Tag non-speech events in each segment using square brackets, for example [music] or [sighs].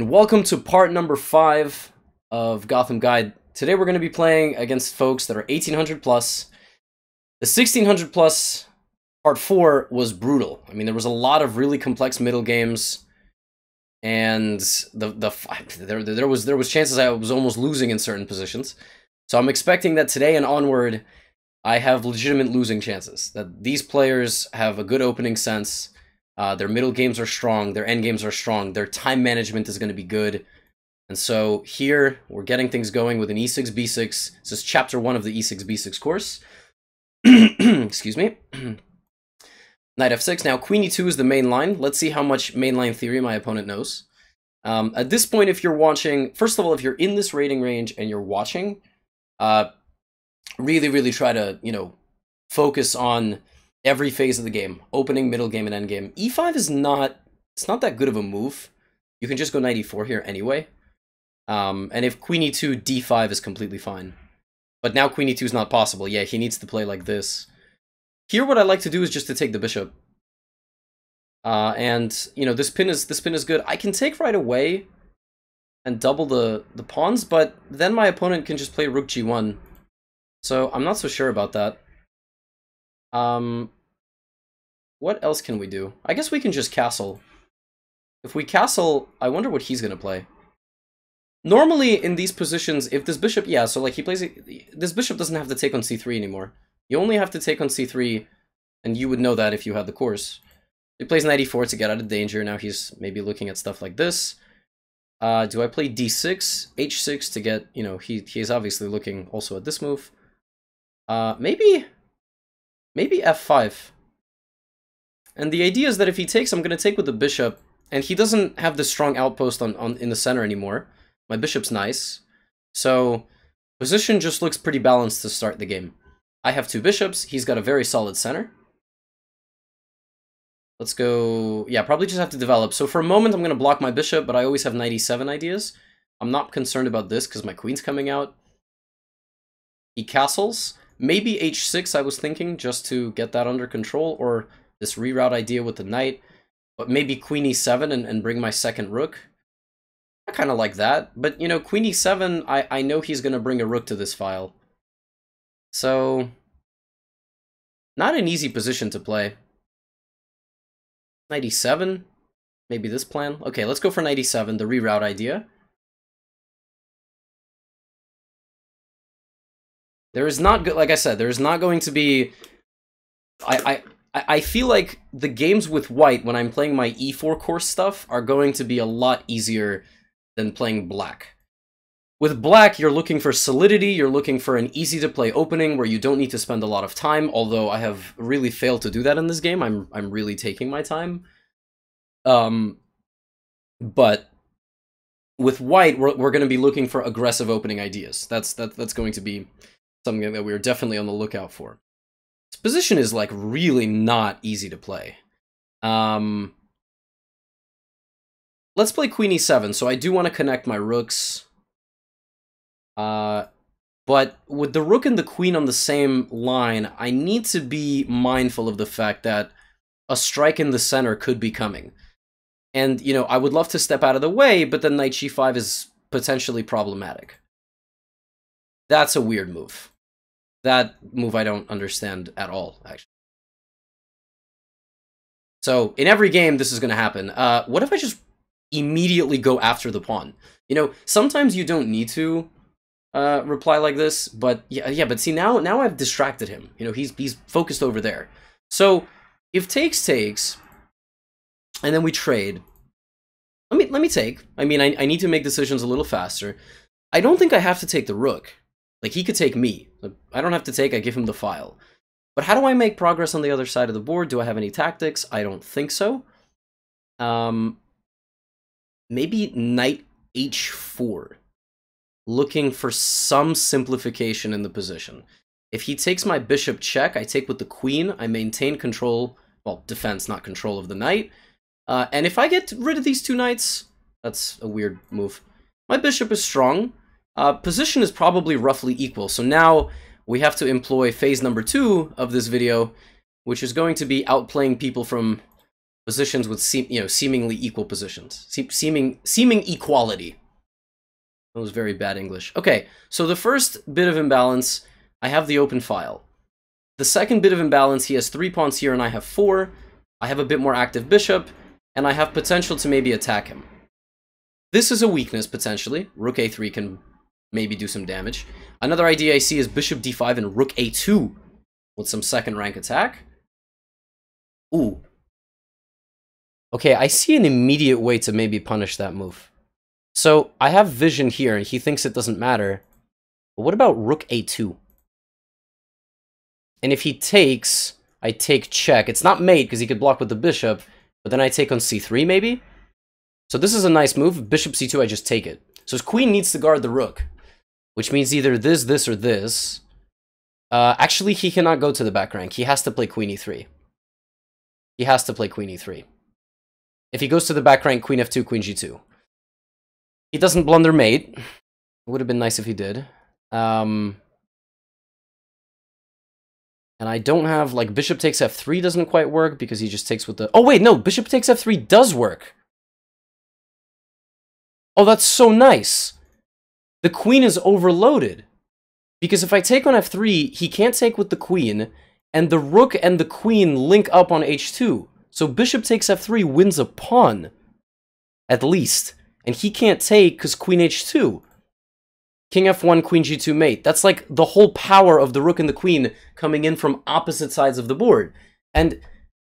and welcome to part number five of Gotham Guide. Today we're going to be playing against folks that are 1800 plus. The 1600 plus part four was brutal. I mean, there was a lot of really complex middle games, and the the there there was there was chances I was almost losing in certain positions. So I'm expecting that today and onward, I have legitimate losing chances. That these players have a good opening sense uh, their middle games are strong. Their end games are strong. Their time management is going to be good. And so here we're getting things going with an E6 B6. This is chapter one of the E6 B6 course. [clears throat] Excuse me. [clears throat] Knight F6. Now Queen E2 is the main line. Let's see how much mainline theory my opponent knows. Um, at this point, if you're watching, first of all, if you're in this rating range and you're watching, uh, really, really try to, you know, focus on every phase of the game opening middle game and end game. E5 is not it's not that good of a move. You can just go knight e4 here anyway. Um, and if queen e2 d5 is completely fine. But now queen e2 is not possible. Yeah he needs to play like this. Here what i like to do is just to take the bishop. Uh, and you know this pin is this pin is good. I can take right away and double the the pawns but then my opponent can just play rook g1 so i'm not so sure about that um, what else can we do? I guess we can just castle. If we castle, I wonder what he's gonna play. Normally, in these positions, if this bishop, yeah, so like he plays, this bishop doesn't have to take on c3 anymore. You only have to take on c3, and you would know that if you had the course. He plays knight e4 to get out of danger, now he's maybe looking at stuff like this. Uh, do I play d6, h6 to get, you know, he, he's obviously looking also at this move. Uh, maybe, Maybe f5. And the idea is that if he takes, I'm going to take with the bishop, and he doesn't have the strong outpost on, on in the center anymore. My bishop's nice. So, position just looks pretty balanced to start the game. I have two bishops, he's got a very solid center. Let's go... Yeah, probably just have to develop. So for a moment, I'm going to block my bishop, but I always have 97 ideas. I'm not concerned about this because my queen's coming out. He castles. Maybe h6 I was thinking, just to get that under control, or this reroute idea with the knight. But maybe queen e7 and, and bring my second rook. I kind of like that. But, you know, queen e7, I, I know he's going to bring a rook to this file. So, not an easy position to play. Knight e7? Maybe this plan? Okay, let's go for knight e7, the reroute idea. There is not good, like I said, there is not going to be. I I I feel like the games with white when I'm playing my e4 course stuff are going to be a lot easier than playing black. With black, you're looking for solidity, you're looking for an easy to play opening where you don't need to spend a lot of time, although I have really failed to do that in this game. I'm I'm really taking my time. Um but with white, we're, we're going to be looking for aggressive opening ideas. That's that, that's going to be something that we are definitely on the lookout for. This position is like really not easy to play. Um, let's play queen e7. So I do want to connect my rooks. Uh, but with the rook and the queen on the same line, I need to be mindful of the fact that a strike in the center could be coming. And, you know, I would love to step out of the way, but then knight g5 is potentially problematic. That's a weird move. That move I don't understand at all, actually. So, in every game, this is going to happen. Uh, what if I just immediately go after the pawn? You know, sometimes you don't need to uh, reply like this, but yeah, yeah, but see, now now I've distracted him. You know, he's, he's focused over there. So, if takes takes, and then we trade, let me, let me take. I mean, I, I need to make decisions a little faster. I don't think I have to take the rook. Like, he could take me. I don't have to take, I give him the file. But how do I make progress on the other side of the board? Do I have any tactics? I don't think so. Um, maybe knight h4. Looking for some simplification in the position. If he takes my bishop check, I take with the queen. I maintain control, well, defense, not control of the knight. Uh, and if I get rid of these two knights, that's a weird move. My bishop is strong. Uh, position is probably roughly equal, so now we have to employ phase number two of this video, which is going to be outplaying people from positions with seem, you know seemingly equal positions, Se seeming seeming equality. That was very bad English. Okay, so the first bit of imbalance, I have the open file. The second bit of imbalance, he has three pawns here and I have four. I have a bit more active bishop, and I have potential to maybe attack him. This is a weakness, potentially. Rook a3 can maybe do some damage. Another idea I see is bishop d5 and rook a2 with some second rank attack. Ooh. Okay, I see an immediate way to maybe punish that move. So, I have vision here, and he thinks it doesn't matter. But what about rook a2? And if he takes, I take check. It's not mate, because he could block with the bishop, but then I take on c3, maybe? So this is a nice move. Bishop c2, I just take it. So his queen needs to guard the rook, which means either this, this, or this. Uh, actually, he cannot go to the back rank. He has to play queen e3. He has to play queen e3. If he goes to the back rank, queen f2, queen g2. He doesn't blunder mate. It would have been nice if he did. Um, and I don't have, like, bishop takes f3 doesn't quite work because he just takes with the... Oh, wait, no, bishop takes f3 does work. Oh, that's so nice. The queen is overloaded. Because if I take on f3, he can't take with the queen, and the rook and the queen link up on h2. So bishop takes f3 wins a pawn, at least. And he can't take because queen h2. King f1, queen g2 mate. That's like the whole power of the rook and the queen coming in from opposite sides of the board. And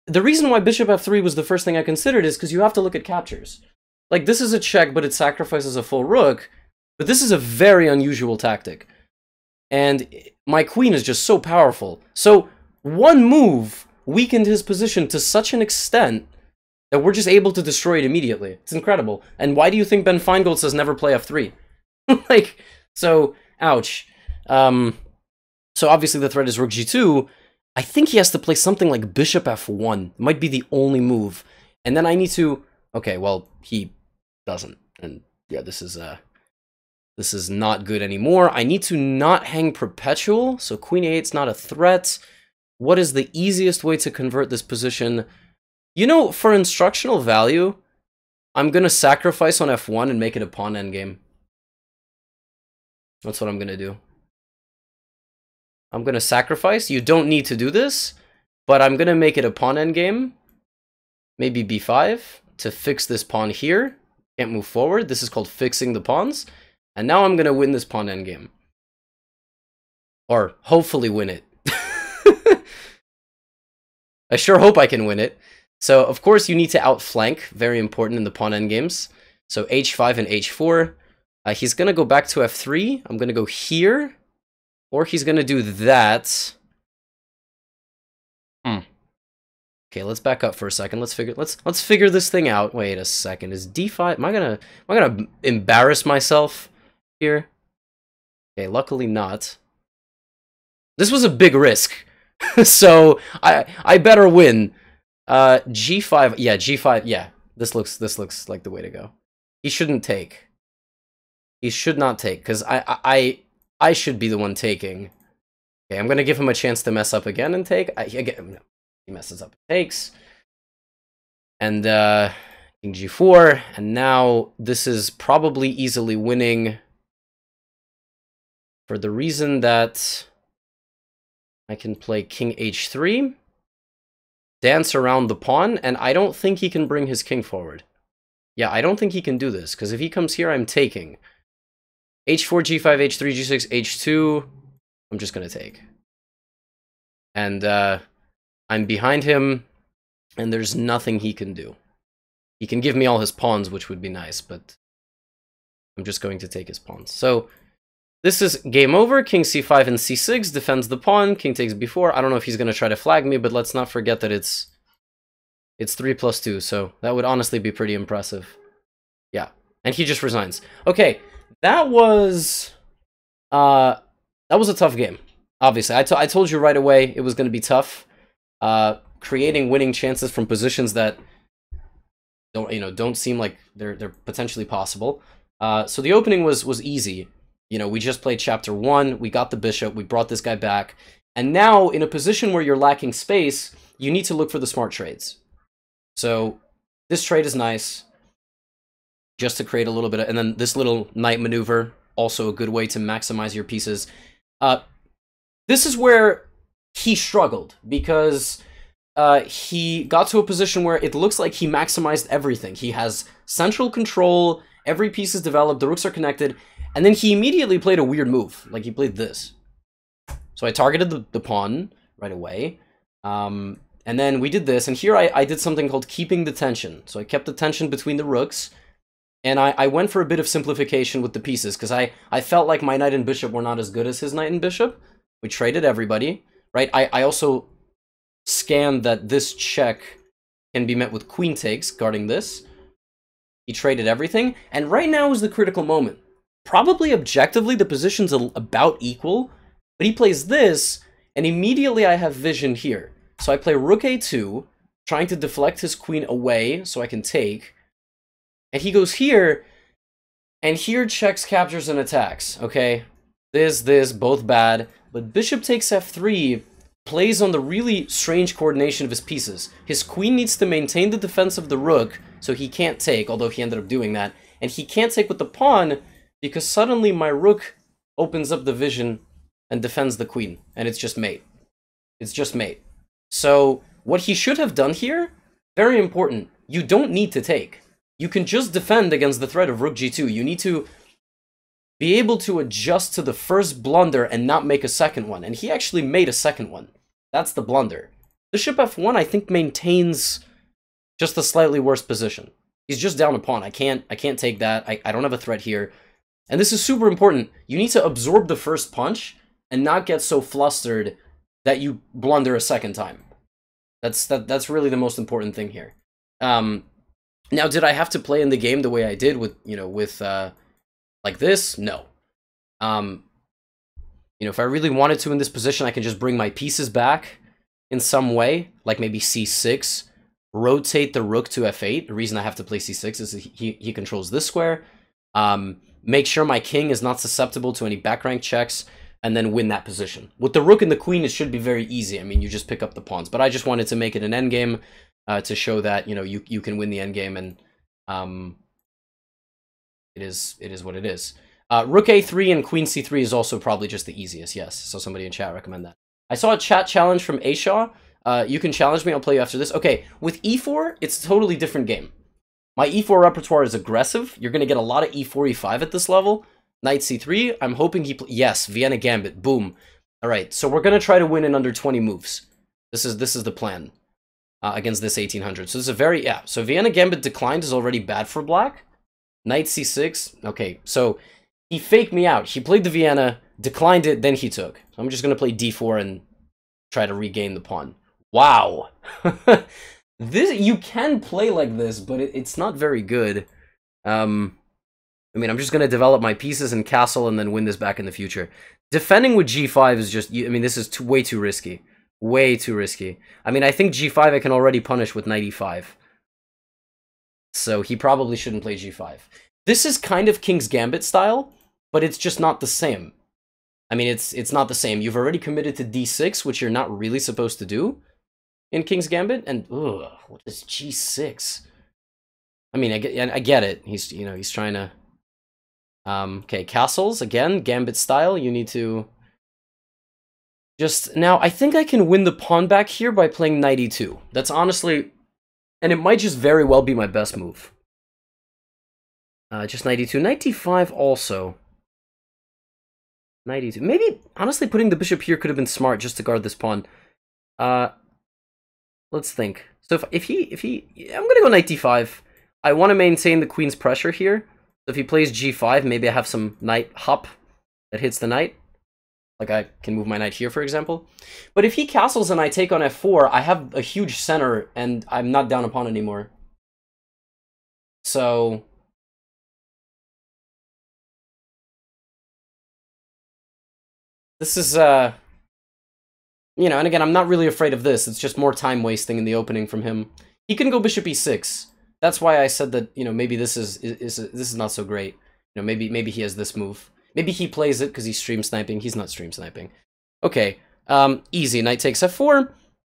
the reason why bishop f3 was the first thing I considered is because you have to look at captures. Like, this is a check, but it sacrifices a full rook. But this is a very unusual tactic. And my queen is just so powerful. So, one move weakened his position to such an extent that we're just able to destroy it immediately. It's incredible. And why do you think Ben Finegold says never play f3? [laughs] like, so, ouch. Um, so obviously the threat is rook g2. I think he has to play something like bishop f1. Might be the only move. And then I need to... Okay, well, he doesn't. And yeah, this is uh this is not good anymore. I need to not hang perpetual, so queen a8's not a threat. What is the easiest way to convert this position? You know, for instructional value, I'm gonna sacrifice on f1 and make it a pawn endgame. That's what I'm gonna do. I'm gonna sacrifice. You don't need to do this, but I'm gonna make it a pawn endgame. Maybe b5 to fix this pawn here. Can't move forward. This is called fixing the pawns. And now I'm going to win this pawn endgame. Or hopefully win it. [laughs] I sure hope I can win it. So, of course, you need to outflank. Very important in the pawn endgames. So h5 and h4. Uh, he's going to go back to f3. I'm going to go here. Or he's going to do that. Hmm. Okay, let's back up for a second. Let's figure let's let's figure this thing out. Wait a second. Is d5 am I gonna am I gonna embarrass myself here? Okay, luckily not. This was a big risk. [laughs] so I I better win. Uh g5 yeah, g5 yeah. This looks this looks like the way to go. He shouldn't take. He should not take cuz I I I should be the one taking. Okay, I'm to give him a chance to mess up again and take. I, again, he messes up, takes. And uh, king g4, and now this is probably easily winning for the reason that I can play king h3, dance around the pawn, and I don't think he can bring his king forward. Yeah, I don't think he can do this, because if he comes here, I'm taking. h4, g5, h3, g6, h2, I'm just going to take. And uh, I'm behind him, and there's nothing he can do. He can give me all his pawns, which would be nice, but I'm just going to take his pawns. So this is game over. King c5 and c6 defends the pawn. King takes b4. I don't know if he's going to try to flag me, but let's not forget that it's it's 3 plus 2, so that would honestly be pretty impressive. Yeah, and he just resigns. Okay, that was... Uh, that was a tough game, obviously. I, I told you right away it was going to be tough uh, creating winning chances from positions that don't you know don't seem like they're they're potentially possible. Uh, so the opening was was easy. You know, we just played chapter one. We got the bishop. We brought this guy back, and now in a position where you're lacking space, you need to look for the smart trades. So this trade is nice, just to create a little bit of, and then this little knight maneuver, also a good way to maximize your pieces. Uh, this is where he struggled, because uh, he got to a position where it looks like he maximized everything. He has central control, every piece is developed, the rooks are connected, and then he immediately played a weird move. Like, he played this. So I targeted the, the pawn right away. Um, and then we did this, and here I, I did something called keeping the tension. So I kept the tension between the rooks, and I, I went for a bit of simplification with the pieces, because I, I felt like my knight and bishop were not as good as his knight and bishop. We traded everybody, right? I, I also scanned that this check can be met with queen takes, guarding this. He traded everything, and right now is the critical moment. Probably objectively, the position's about equal, but he plays this, and immediately I have vision here. So I play rook a2, trying to deflect his queen away so I can take. And he goes here, and here checks, captures, and attacks, okay? This, this, both bad. But bishop takes f3 plays on the really strange coordination of his pieces. His queen needs to maintain the defense of the rook, so he can't take, although he ended up doing that. And he can't take with the pawn, because suddenly my rook opens up the vision and defends the queen, and it's just mate. It's just mate. So what he should have done here, very important, you don't need to take. You can just defend against the threat of rook g2. You need to be able to adjust to the first blunder and not make a second one. And he actually made a second one. That's the blunder. Bishop f1, I think, maintains just a slightly worse position. He's just down a pawn. I can't I can't take that. I, I don't have a threat here. And this is super important. You need to absorb the first punch and not get so flustered that you blunder a second time. That's that that's really the most important thing here. Um now did I have to play in the game the way I did with, you know, with uh like this? No. Um, you know, if I really wanted to in this position, I can just bring my pieces back in some way, like maybe c6, rotate the rook to f8. The reason I have to play c6 is he, he controls this square. Um, make sure my king is not susceptible to any back rank checks, and then win that position. With the rook and the queen, it should be very easy. I mean, you just pick up the pawns. But I just wanted to make it an endgame uh, to show that, you know, you, you can win the endgame and um, it is it is what it is. Uh, Rook a3 and Queen c3 is also probably just the easiest, yes. So somebody in chat recommend that. I saw a chat challenge from Ashaw. Uh, you can challenge me, I'll play you after this. Okay, with e4, it's a totally different game. My e4 repertoire is aggressive. You're going to get a lot of e4, e5 at this level. Knight c3, I'm hoping he... Yes, Vienna Gambit, boom. All right, so we're going to try to win in under 20 moves. This is this is the plan uh, against this 1800. So this is a very... Yeah, so Vienna Gambit declined is already bad for black. Knight c6. Okay, so he faked me out. He played the Vienna, declined it, then he took. So I'm just going to play d4 and try to regain the pawn. Wow. [laughs] this You can play like this, but it, it's not very good. Um, I mean, I'm just going to develop my pieces and castle and then win this back in the future. Defending with g5 is just... I mean, this is too, way too risky. Way too risky. I mean, I think g5 I can already punish with knight e5 so he probably shouldn't play g5. This is kind of King's Gambit style, but it's just not the same. I mean, it's it's not the same. You've already committed to d6, which you're not really supposed to do in King's Gambit, and ugh, what is g6? I mean, I get, I get it. He's you know he's trying to. Um, okay, castles again, Gambit style. You need to. Just now, I think I can win the pawn back here by playing knight e2. That's honestly and it might just very well be my best move. Uh, just 92. 95 also. 92. Maybe, honestly, putting the bishop here could have been smart just to guard this pawn. Uh, let's think. So if, if he, if he, I'm to go knight d5. I want to maintain the queen's pressure here. So if he plays g5, maybe I have some knight hop that hits the knight. Like I can move my knight here, for example. But if he castles and I take on f4, I have a huge center and I'm not down a pawn anymore. So... This is, uh... You know, and again, I'm not really afraid of this. It's just more time wasting in the opening from him. He can go bishop e6. That's why I said that, you know, maybe this is, is, is this is not so great. You know, maybe maybe he has this move. Maybe he plays it because he's stream sniping. He's not stream sniping. Okay, um, easy. Knight takes f4.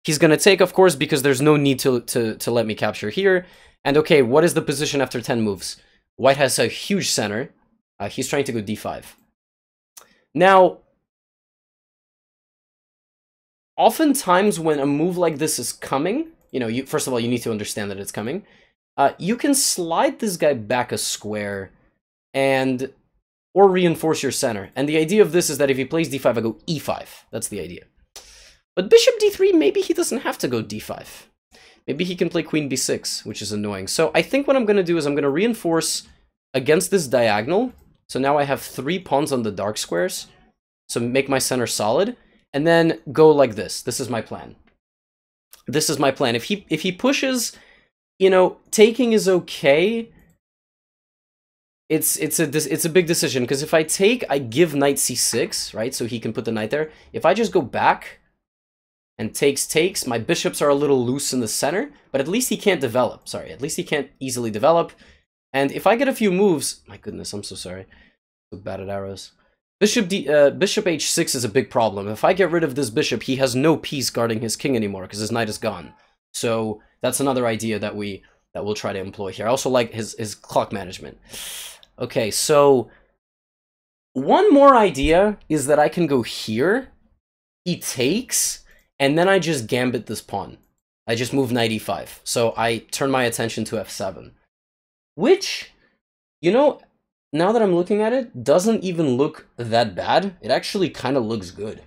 He's going to take, of course, because there's no need to, to, to let me capture here. And okay, what is the position after 10 moves? White has a huge center. Uh, he's trying to go d5. Now, oftentimes when a move like this is coming, you know, you first of all, you need to understand that it's coming. Uh, you can slide this guy back a square and or reinforce your center. And the idea of this is that if he plays d5, I go e5. That's the idea. But bishop d3, maybe he doesn't have to go d5. Maybe he can play queen b6, which is annoying. So I think what I'm going to do is I'm going to reinforce against this diagonal. So now I have three pawns on the dark squares. So make my center solid. And then go like this. This is my plan. This is my plan. If he if he pushes, you know, taking is okay. It's it's a it's a big decision because if I take, I give knight c6, right? So he can put the knight there. If I just go back, and takes takes. My bishops are a little loose in the center, but at least he can't develop. Sorry, at least he can't easily develop. And if I get a few moves, my goodness, I'm so sorry. So bad at arrows. Bishop D, uh, bishop h6 is a big problem. If I get rid of this bishop, he has no piece guarding his king anymore because his knight is gone. So that's another idea that we that we'll try to employ here. I also like his his clock management. Okay, so one more idea is that I can go here. He takes and then I just gambit this pawn. I just move knight e5. So I turn my attention to f7. Which, you know, now that I'm looking at it, doesn't even look that bad. It actually kind of looks good.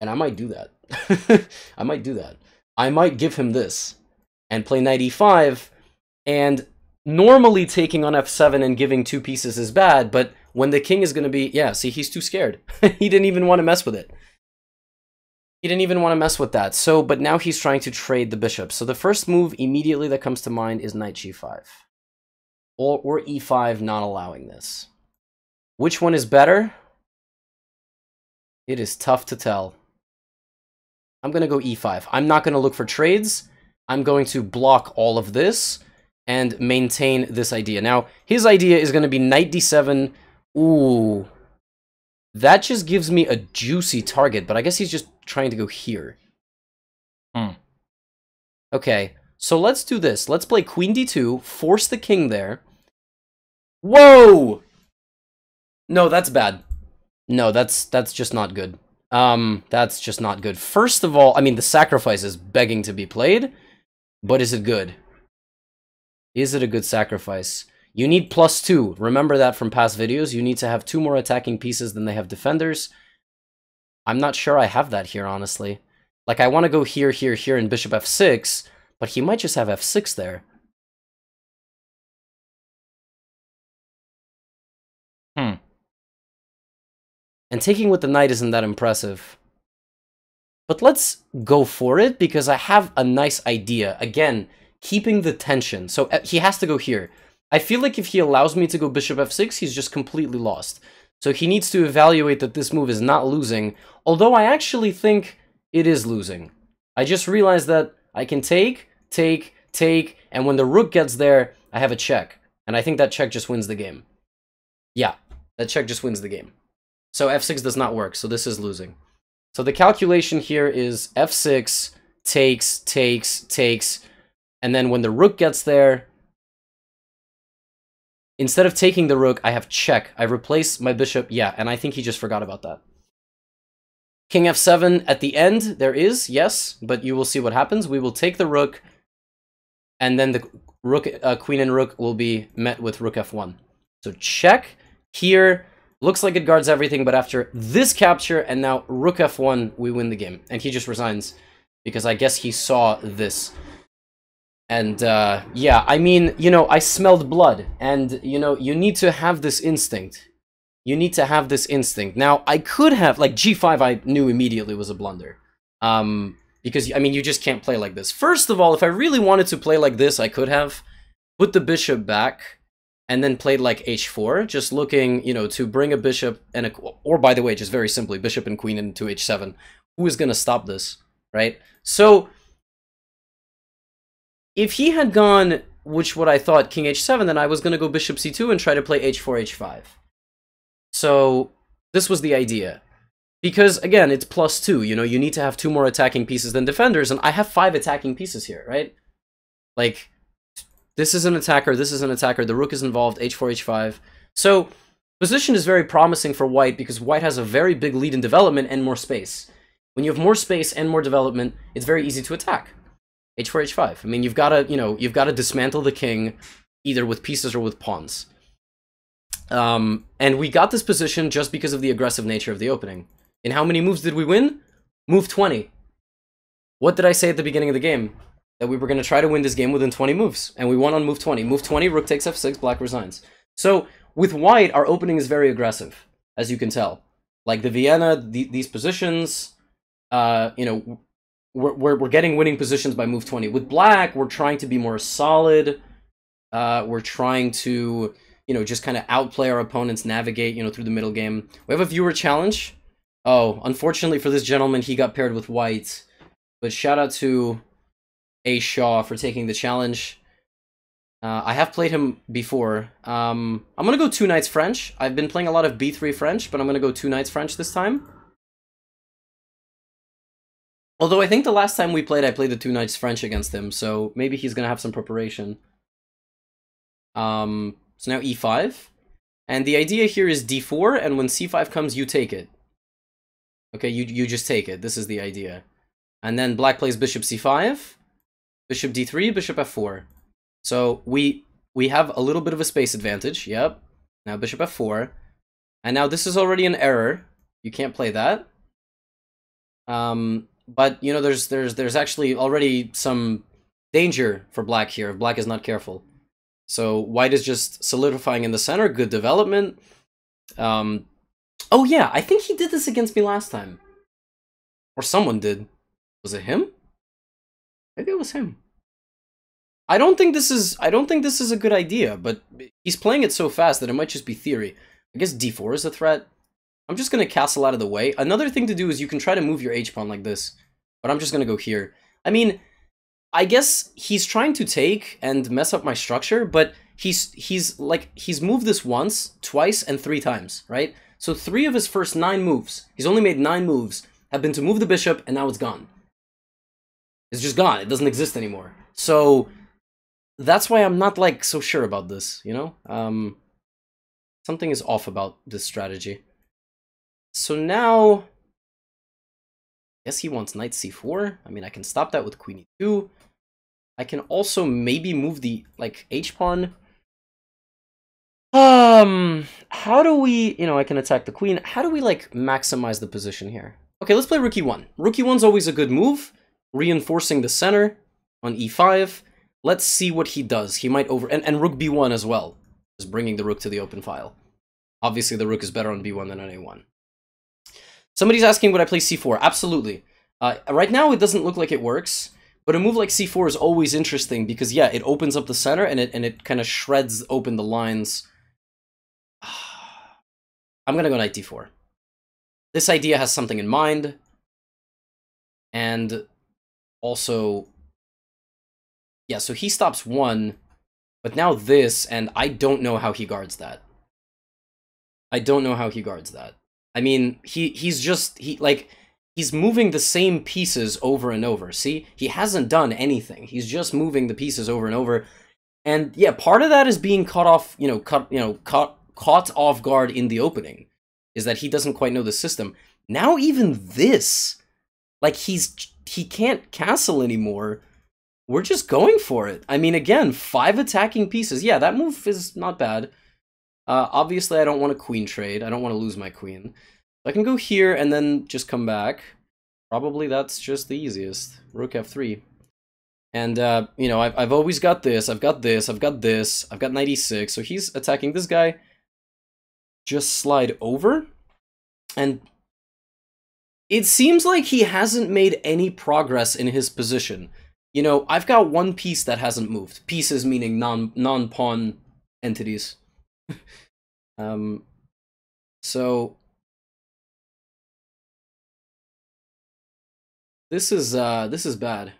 And I might do that. [laughs] I might do that. I might give him this and play knight e5. And normally taking on f7 and giving two pieces is bad, but when the king is going to be... Yeah, see, he's too scared. [laughs] he didn't even want to mess with it. He didn't even want to mess with that. So, but now he's trying to trade the bishop. So the first move immediately that comes to mind is knight g5. Or, or e5 not allowing this. Which one is better? It is tough to tell. I'm going to go e5. I'm not going to look for trades. I'm going to block all of this and maintain this idea. Now, his idea is going to be knight d7. Ooh. That just gives me a juicy target, but I guess he's just trying to go here. Hmm. Okay, so let's do this. Let's play queen d2, force the king there. Whoa! No, that's bad. No, that's that's just not good. Um, that's just not good. First of all, I mean, the sacrifice is begging to be played, but is it good? Is it a good sacrifice? You need plus two. Remember that from past videos. You need to have two more attacking pieces than they have defenders. I'm not sure I have that here, honestly. Like, I want to go here, here, here, and bishop f6, but he might just have f6 there. And taking with the knight isn't that impressive. But let's go for it, because I have a nice idea. Again, keeping the tension. So uh, he has to go here. I feel like if he allows me to go bishop f6, he's just completely lost. So he needs to evaluate that this move is not losing, although I actually think it is losing. I just realized that I can take, take, take, and when the rook gets there, I have a check. And I think that check just wins the game. Yeah, that check just wins the game. So f6 does not work, so this is losing. So the calculation here is f6, takes, takes, takes, and then when the rook gets there, Instead of taking the rook, I have check. I replace my bishop. Yeah, and I think he just forgot about that. King f7 at the end, there is, yes, but you will see what happens. We will take the rook, and then the rook, uh, queen and rook will be met with rook f1. So check here. Looks like it guards everything, but after this capture and now rook f1, we win the game. And he just resigns because I guess he saw this. And, uh, yeah, I mean, you know, I smelled blood. And, you know, you need to have this instinct. You need to have this instinct. Now, I could have, like, g5 I knew immediately was a blunder. Um, because, I mean, you just can't play like this. First of all, if I really wanted to play like this, I could have put the bishop back and then played like h4, just looking, you know, to bring a bishop and a... Or, by the way, just very simply, bishop and queen into h7. Who is going to stop this, right? So if he had gone, which what I thought, king h7, then I was going to go bishop c2 and try to play h4, h5. So this was the idea. because again, it's plus two. You know, you need to have two more attacking pieces than defenders, and I have five attacking pieces here, right? Like, this is an attacker, this is an attacker, the rook is involved, h4, h5. So, position is very promising for white because white has a very big lead in development and more space. When you have more space and more development, it's very easy to attack. h4, h5. I mean, you've got to, you know, you've got to dismantle the king either with pieces or with pawns. Um, and we got this position just because of the aggressive nature of the opening. In how many moves did we win? Move 20. What did I say at the beginning of the game? That we were going to try to win this game within 20 moves. And we won on move 20. Move 20, rook takes f6, black resigns. So, with white, our opening is very aggressive, as you can tell. Like the Vienna, the, these positions, uh, you know, we're, we're, we're getting winning positions by move 20. With black, we're trying to be more solid. Uh, we're trying to, you know, just kind of outplay our opponents, navigate, you know, through the middle game. We have a viewer challenge. Oh, unfortunately for this gentleman, he got paired with white. But shout out to A. Shaw for taking the challenge. Uh, I have played him before. Um, I'm to go two knights French. I've been playing a lot of b3 French, but I'm to go two knights French this time. Although I think the last time we played, I played the two knights French against him, so maybe he's to have some preparation. Um, so now e5. And the idea here is d4, and when c5 comes, you take it. Okay, you, you just take it. This is the idea. And then black plays bishop c5, bishop d3, bishop f4. So we we have a little bit of a space advantage. Yep. Now bishop f4. And now this is already an error. You can't play that. Um, but you know, there's there's there's actually already some danger for black here if black is not careful. So white is just solidifying in the center. Good development. Um, oh yeah, I think he did this against me last time. Or someone did. Was it him? Maybe it was him. I don't think this is I don't think this is a good idea, but he's playing it so fast that it might just be theory. I guess d4 is a threat. I'm just going to castle out of the way. Another thing to do is you can try to move your h-pawn like this, but I'm just going to go here. I mean, I guess he's trying to take and mess up my structure, but he's he's like he's moved this once, twice, and three times, right? So three of his first nine moves, he's only made nine moves, have been to move the bishop, and now it's gone. It's just gone. It doesn't exist anymore. So that's why I'm not like so sure about this, you know? Um something is off about this strategy. So now Guess he wants knight c4. I mean, I can stop that with queen e2. I can also maybe move the, like, h-pawn. Um, how do we, you know, I can attack the queen. How do we, like, maximize the position here? Okay, let's play rook e1. Rook e1's always a good move, reinforcing the center on e5. Let's see what he does. He might over... And, and rook b1 as well, just bringing the rook to the open file. Obviously, the rook is better on b1 than on a1. Somebody's asking would I play c4? Absolutely. Uh, right now, it doesn't look like it works, but a move like c4 is always interesting because, yeah, it opens up the center and it, and it kind of shreds open the lines. [sighs] I'm going to go knight d4. This idea has something in mind, and also, yeah, so he stops one, but now this, and I don't know how he guards that. I don't know how he guards that. I mean, he he's just he like he's moving the same pieces over and over. See, he hasn't done anything. He's just moving the pieces over and over. And yeah, part of that is being caught off, you know, cut, you know, caught caught off guard in the opening, is that he doesn't quite know the system. Now even this, like he's he can't castle anymore. We're just going for it. I mean, again, five attacking pieces. Yeah, that move is not bad. Uh, obviously, I don't want a queen trade. I don't want to lose my queen. I can go here and then just come back. Probably that's just the easiest. Rook f3. And, uh, you know, I've, I've always got this, I've got this, I've got this, I've got 96. So he's attacking this guy. Just slide over. And it seems like he hasn't made any progress in his position. You know, I've got one piece that hasn't moved. Pieces meaning non non pawn entities. [laughs] um, so this is uh, this is bad.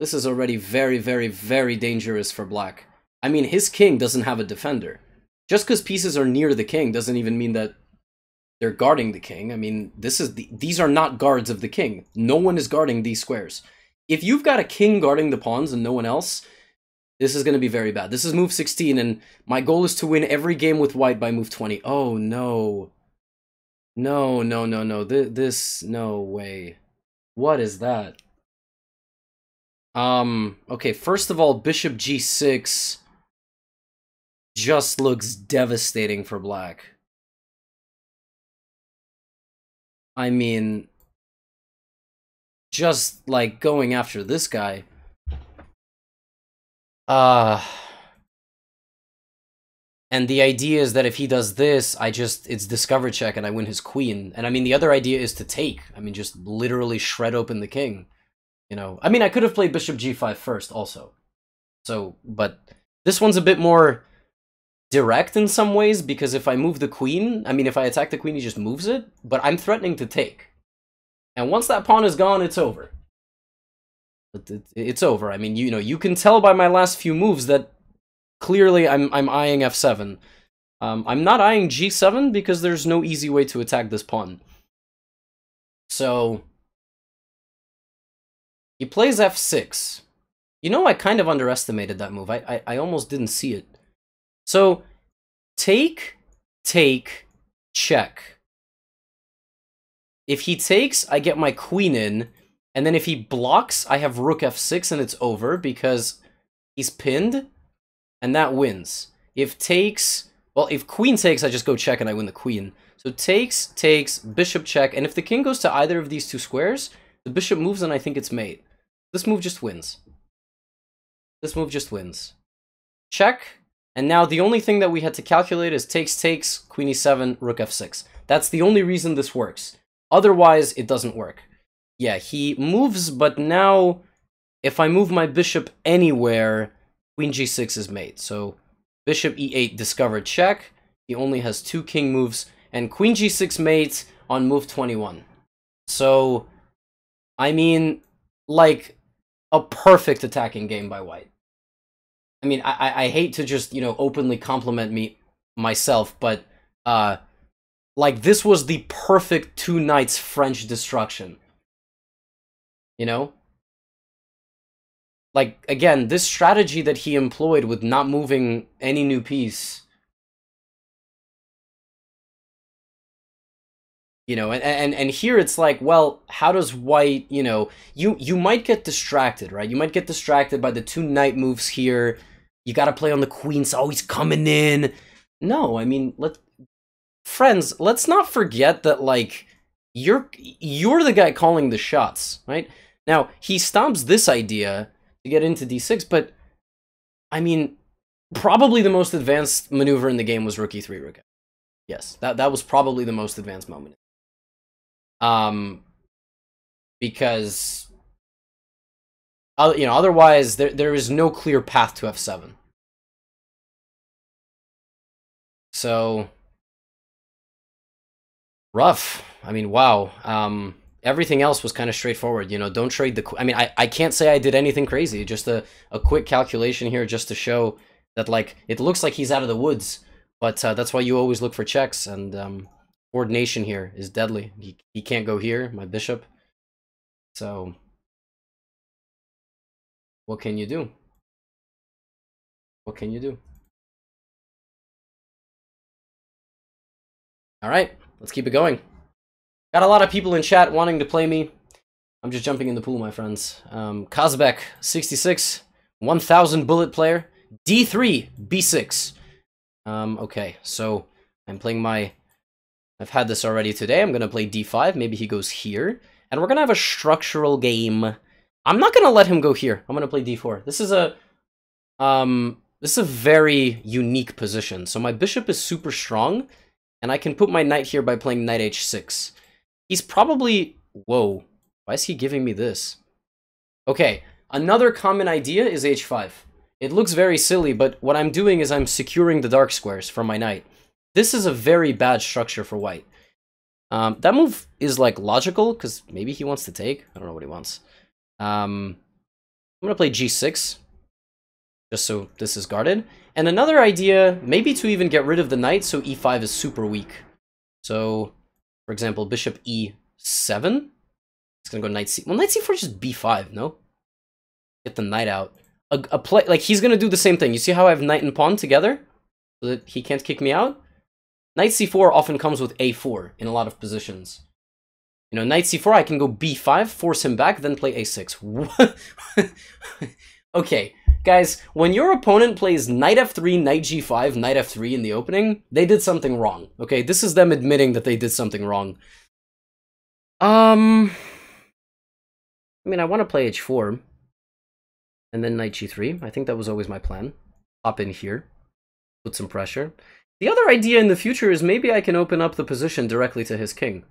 This is already very, very, very dangerous for black. I mean, his king doesn't have a defender. Just because pieces are near the king doesn't even mean that they're guarding the king. I mean, this is the, these are not guards of the king. No one is guarding these squares. If you've got a king guarding the pawns and no one else, this is going to be very bad. This is move 16, and my goal is to win every game with white by move 20. Oh, no. No, no, no, no. Th this, no way. What is that? Um, okay, first of all, bishop g6 just looks devastating for black. I mean, just like going after this guy. Uh and the idea is that if he does this, I just it's discover check and I win his queen. And I mean the other idea is to take. I mean just literally shred open the king. You know. I mean I could have played bishop g5 first also. So, but this one's a bit more direct in some ways because if I move the queen, I mean, if I attack the queen, he just moves it, but I'm threatening to take. And once that pawn is gone, it's over. It's over. I mean, you know, you can tell by my last few moves that clearly I'm I'm eyeing f7. Um, I'm not eyeing g7 because there's no easy way to attack this pawn. So he plays f6. You know, I kind of underestimated that move. I, I, I almost didn't see it. So take, take, check. If he takes, I get my queen in, and then if he blocks, I have rook f6 and it's over because he's pinned, and that wins. If takes, well, if queen takes, I just go check and I win the queen. So takes, takes, bishop check, and if the king goes to either of these two squares, the bishop moves and I think it's mate. This move just wins. This move just wins. Check, and now the only thing that we had to calculate is takes, takes, queen e7, rook f6. That's the only reason this works. Otherwise, it doesn't work. Yeah, he moves, but now if I move my bishop anywhere, queen g6 is mate. So bishop e8 discovered check. He only has two king moves, and queen g6 mate on move 21. So, I mean, like, a perfect attacking game by white. I mean, I, I hate to just, you know, openly compliment me myself, but uh like this was the perfect two knights French destruction. You know? Like again, this strategy that he employed with not moving any new piece you know and, and and here it's like well how does white you know you you might get distracted right you might get distracted by the two knight moves here you got to play on the queen's always coming in. No, I mean, let friends, let's not forget that like you're you're the guy calling the shots, right? Now, he stomps this idea to get into d6, but I mean, probably the most advanced maneuver in the game was rook e3 rook. Yes, that that was probably the most advanced moment. Um because you know, otherwise there there is no clear path to f7. So rough. I mean, wow. Um, everything else was kind of straightforward. You know, don't trade the. I mean, I, I can't say I did anything crazy. Just a, a quick calculation here, just to show that like it looks like he's out of the woods. But uh, that's why you always look for checks and um, coordination here is deadly. He he can't go here. My bishop. So what can you do? What can you do? All right, let's keep it going. Got a lot of people in chat wanting to play me. I'm just jumping in the pool, my friends. Um, Kazbek, 66, 1000 bullet player, D3, B6. Um, okay, so I'm playing my... I've had this already today. I'm going to play D5. Maybe he goes here. And we're going to have a structural game I'm not going to let him go here. I'm going to play d4. This is a um this is a very unique position. So my bishop is super strong and I can put my knight here by playing knight h6. He's probably whoa. Why is he giving me this? Okay, another common idea is h5. It looks very silly, but what I'm doing is I'm securing the dark squares for my knight. This is a very bad structure for white. Um, that move is like logical because maybe he wants to take. I don't know what he wants. Um, I'm going to play g6, just so this is guarded. And another idea, maybe to even get rid of the knight, so e5 is super weak. So For example, bishop e7. It's gonna go knight c. Well, knight c4 is just b5, no? Get the knight out. A, a play like he's gonna do the same thing. You see how I have knight and pawn together, so that he can't kick me out. Knight c4 often comes with a4 in a lot of positions. You know, knight c4, I can go b5, force him back, then play a6. [laughs] [laughs] okay, guys, when your opponent plays knight f3, knight g5, knight f3 in the opening, they did something wrong. Okay, this is them admitting that they did something wrong. Um, I mean, I want to play h4, and then knight g3. I think that was always my plan. Hop in here, put some pressure. The other idea in the future is maybe I can open up the position directly to his king.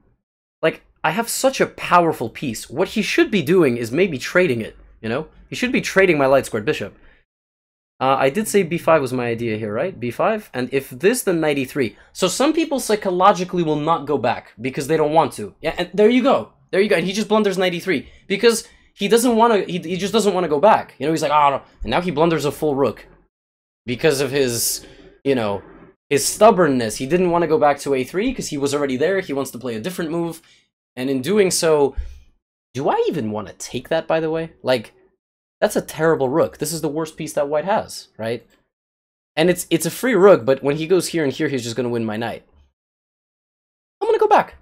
Like, I have such a powerful piece. What he should be doing is maybe trading it, you know? He should be trading my light squared bishop. Uh, I did say b5 was my idea here, right? b5, and if this, then knight e3. So some people psychologically will not go back because they don't want to. Yeah, and there you go. There you go. And he just blunders knight e3 because he doesn't want to. He, he just doesn't want to go back. You know, he's like, oh, and now he blunders a full rook because of his, you know, his stubbornness. He didn't want to go back to a3 because he was already there. He wants to play a different move, and in doing so, do I even want to take that? By the way, like that's a terrible rook. This is the worst piece that white has, right? And it's it's a free rook, but when he goes here and here, he's just going to win my knight. I'm going to go back.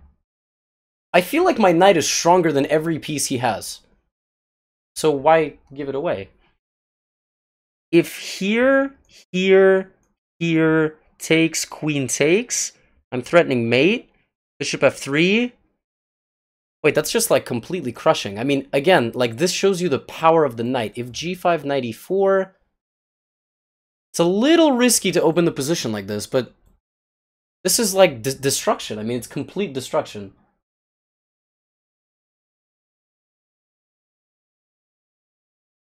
I feel like my knight is stronger than every piece he has. So why give it away? If here, here, here takes, queen takes, I'm threatening mate, bishop f3, Wait, that's just like completely crushing. I mean, again, like this shows you the power of the knight. If g5, knight e4, it's a little risky to open the position like this, but this is like destruction. I mean, it's complete destruction.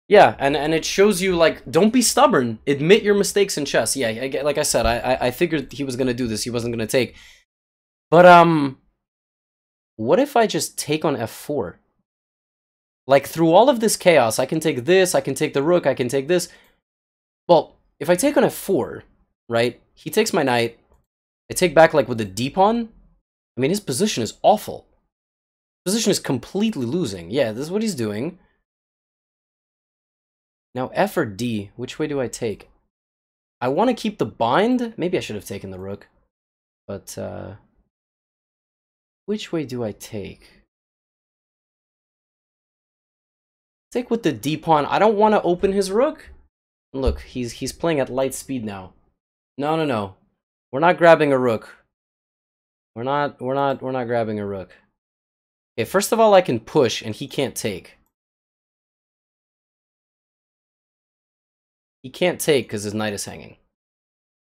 Yeah, and, and it shows you, like, don't be stubborn. Admit your mistakes in chess. Yeah, I, like I said, I, I figured he was going to do this. He wasn't going to take. But, um, what if I just take on f4? Like, through all of this chaos, I can take this, I can take the rook, I can take this. Well, if I take on f4, right, he takes my knight, I take back, like, with the d-pawn, I mean, his position is awful. Position is completely losing. Yeah, this is what he's doing. Now, f or d, which way do I take? I want to keep the bind. Maybe I should have taken the rook. But, uh... Which way do I take? Take with the D pawn. I don't want to open his rook. Look, he's he's playing at light speed now. No, no, no. We're not grabbing a rook. We're not we're not we're not grabbing a rook. Okay, first of all I can push and he can't take. He can't take because his knight is hanging.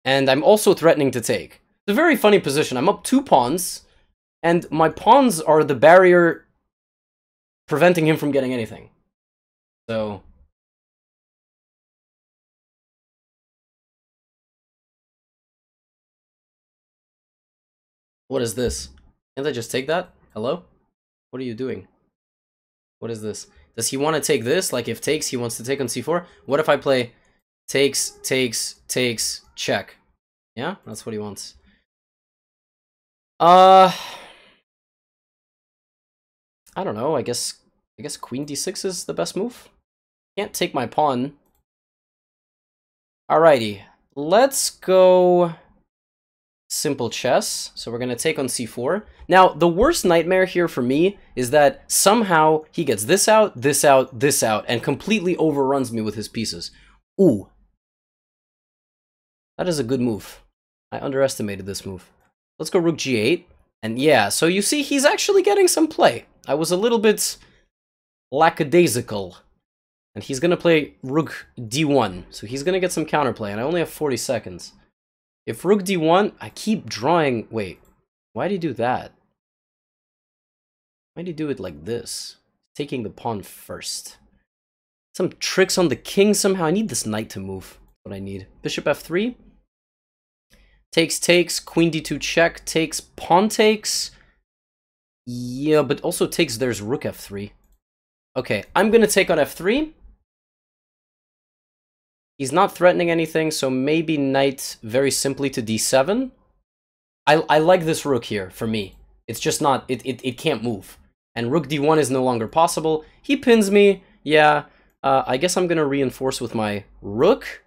And I'm also threatening to take. It's a very funny position. I'm up two pawns. And my pawns are the barrier preventing him from getting anything. So... What is this? Can't I just take that? Hello? What are you doing? What is this? Does he want to take this? Like if takes, he wants to take on c4? What if I play takes, takes, takes, check? Yeah, that's what he wants. Uh... I don't know, I guess I guess queen d6 is the best move. Can't take my pawn. Alrighty, let's go simple chess. So we're going to take on c4. Now, the worst nightmare here for me is that somehow he gets this out, this out, this out, and completely overruns me with his pieces. Ooh. That is a good move. I underestimated this move. Let's go rook g8. And yeah, so you see he's actually getting some play. I was a little bit lackadaisical. And he's going to play rook d1, so he's going to get some counterplay, and I only have 40 seconds. If rook d1, I keep drawing... Wait, why did he do that? Why did he do it like this? Taking the pawn first. Some tricks on the king somehow. I need this knight to move. what I need. Bishop f3. Takes, takes. Queen d2 check. Takes, pawn takes. Yeah, but also takes there's rook f3. Okay, I'm gonna take on f3. He's not threatening anything, so maybe knight very simply to d7. I, I like this rook here, for me. It's just not, it, it, it can't move. And rook d1 is no longer possible. He pins me, yeah. Uh, I guess I'm to reinforce with my rook.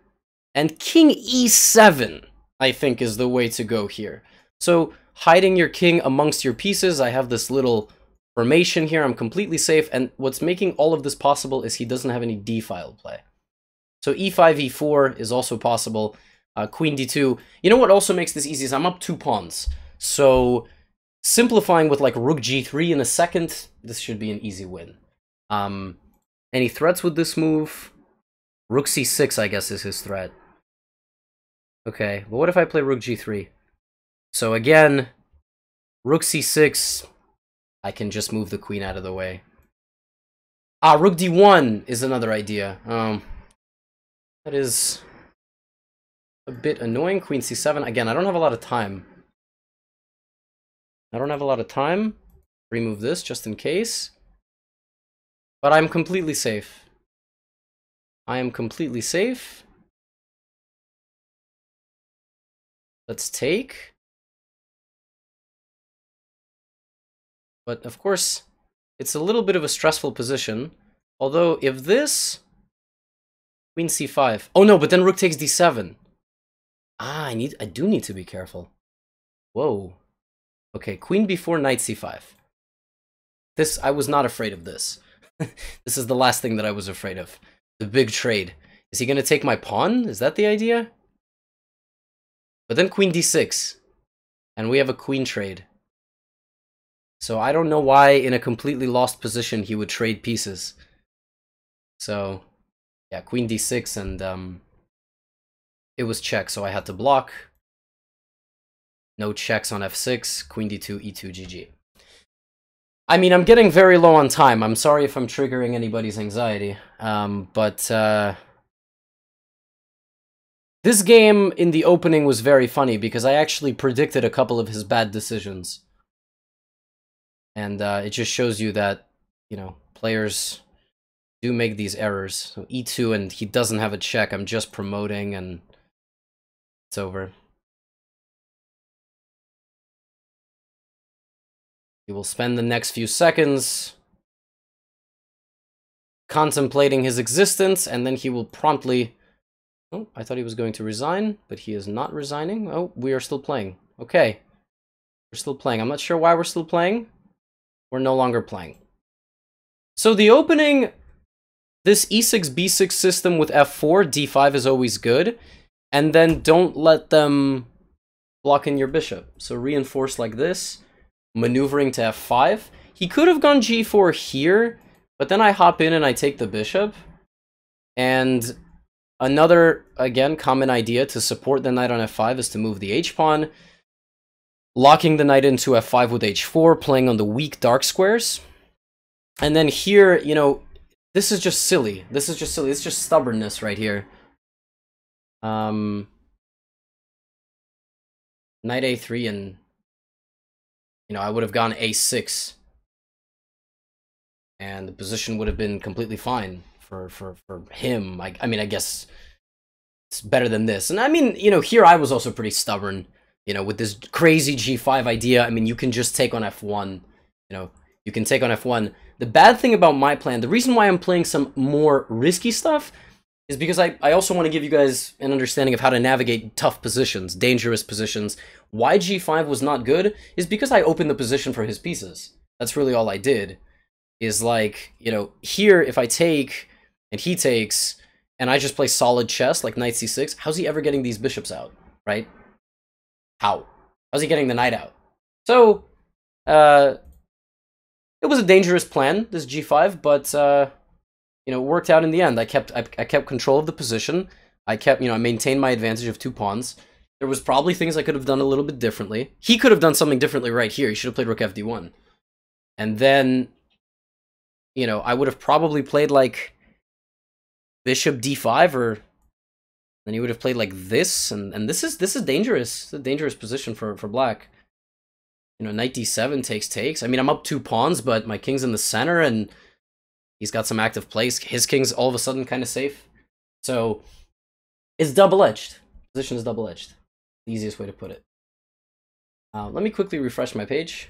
And king e7, I think, is the way to go here. So hiding your king amongst your pieces, I have this little formation here. I'm completely safe. And what's making all of this possible is he doesn't have any d-file play. So e5, e4 is also possible. Uh, queen d2. You know what also makes this easy is I'm up two pawns. So simplifying with like rook g3 in a second, this should be an easy win. Um, any threats with this move? Rook c6, I guess, is his threat. Okay, but what if I play rook g3? So again, rook c6, I can just move the queen out of the way. Ah, rook d1 is another idea. Um, that is a bit annoying. Queen c7. Again, I don't have a lot of time. I don't have a lot of time. Remove this just in case. But I'm completely safe. I am completely safe. Let's take. But of course, it's a little bit of a stressful position. Although, if this... Queen c5. Oh no, but then rook takes d7. Ah, I need. I do need to be careful. Whoa. Okay, queen before knight c5. This, I was not afraid of this. [laughs] this is the last thing that I was afraid of. The big trade. Is he going to take my pawn? Is that the idea? But then queen d6. And we have a queen trade. So I don't know why in a completely lost position he would trade pieces. So, yeah, queen d6 and um, it was check, so I had to block. No checks on f6, queen d2, e2, gg. I mean, I'm getting very low on time. I'm sorry if I'm triggering anybody's anxiety. Um, but uh, this game in the opening was very funny because I actually predicted a couple of his bad decisions. And uh, it just shows you that, you know, players do make these errors. So e2 and he doesn't have a check. I'm just promoting and it's over. He will spend the next few seconds contemplating his existence, and then he will promptly... Oh, I thought he was going to resign, but he is not resigning. Oh, we are still playing. Okay. We're still playing. I'm not sure why we're still playing. We're no longer playing. So the opening, this e6, b6 system with f4, d5 is always good. And then don't let them block in your bishop. So reinforce like this maneuvering to f5. He could have gone g4 here, but then I hop in and I take the bishop. And another, again, common idea to support the knight on f5 is to move the h-pawn, locking the knight into f5 with h4, playing on the weak dark squares. And then here, you know, this is just silly. This is just silly. It's just stubbornness right here. Um, knight a3 and you know, I would have gone a6. And the position would have been completely fine for, for, for him. I, I mean, I guess it's better than this. And I mean, you know, here I was also pretty stubborn, you know, with this crazy g5 idea. I mean, you can just take on f1, you know, you can take on f1. The bad thing about my plan, the reason why I'm playing some more risky stuff is because I, I also want to give you guys an understanding of how to navigate tough positions, dangerous positions. Why g5 was not good is because I opened the position for his pieces. That's really all I did. Is like, you know, here if I take and he takes and I just play solid chess like knight c6, how's he ever getting these bishops out, right? How? How's he getting the knight out? So, uh, it was a dangerous plan, this g5, but, uh, you know, it worked out in the end. I kept I, I kept control of the position. I kept, you know, I maintained my advantage of two pawns. There was probably things I could have done a little bit differently. He could have done something differently right here. He should have played rook fd1. And then, you know, I would have probably played like bishop d5 or then he would have played like this and and this is this is dangerous. It's a dangerous position for for black. You know, knight d7 takes takes. I mean, I'm up two pawns, but my king's in the center and He's got some active plays. His king's all of a sudden kind of safe. So it's double-edged. Position is double-edged. Easiest way to put it. Uh, let me quickly refresh my page.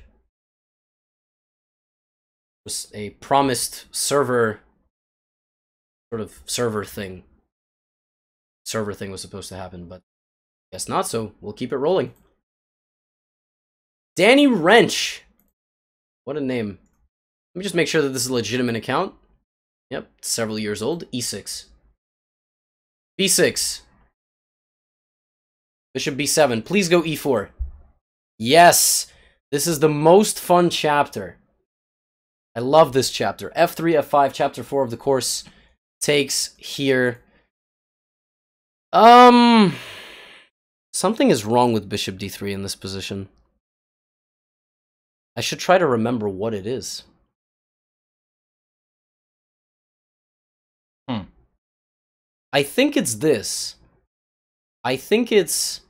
was a promised server sort of server thing. Server thing was supposed to happen, but guess not, so we'll keep it rolling. Danny Wrench. What a name. Let me just make sure that this is a legitimate account. Yep, several years old. E6. B6. Bishop B7. Please go E4. Yes! This is the most fun chapter. I love this chapter. F3, F5, chapter 4 of the course takes here. Um, something is wrong with bishop d3 in this position. I should try to remember what it is. Hmm. I think it's this. I think it's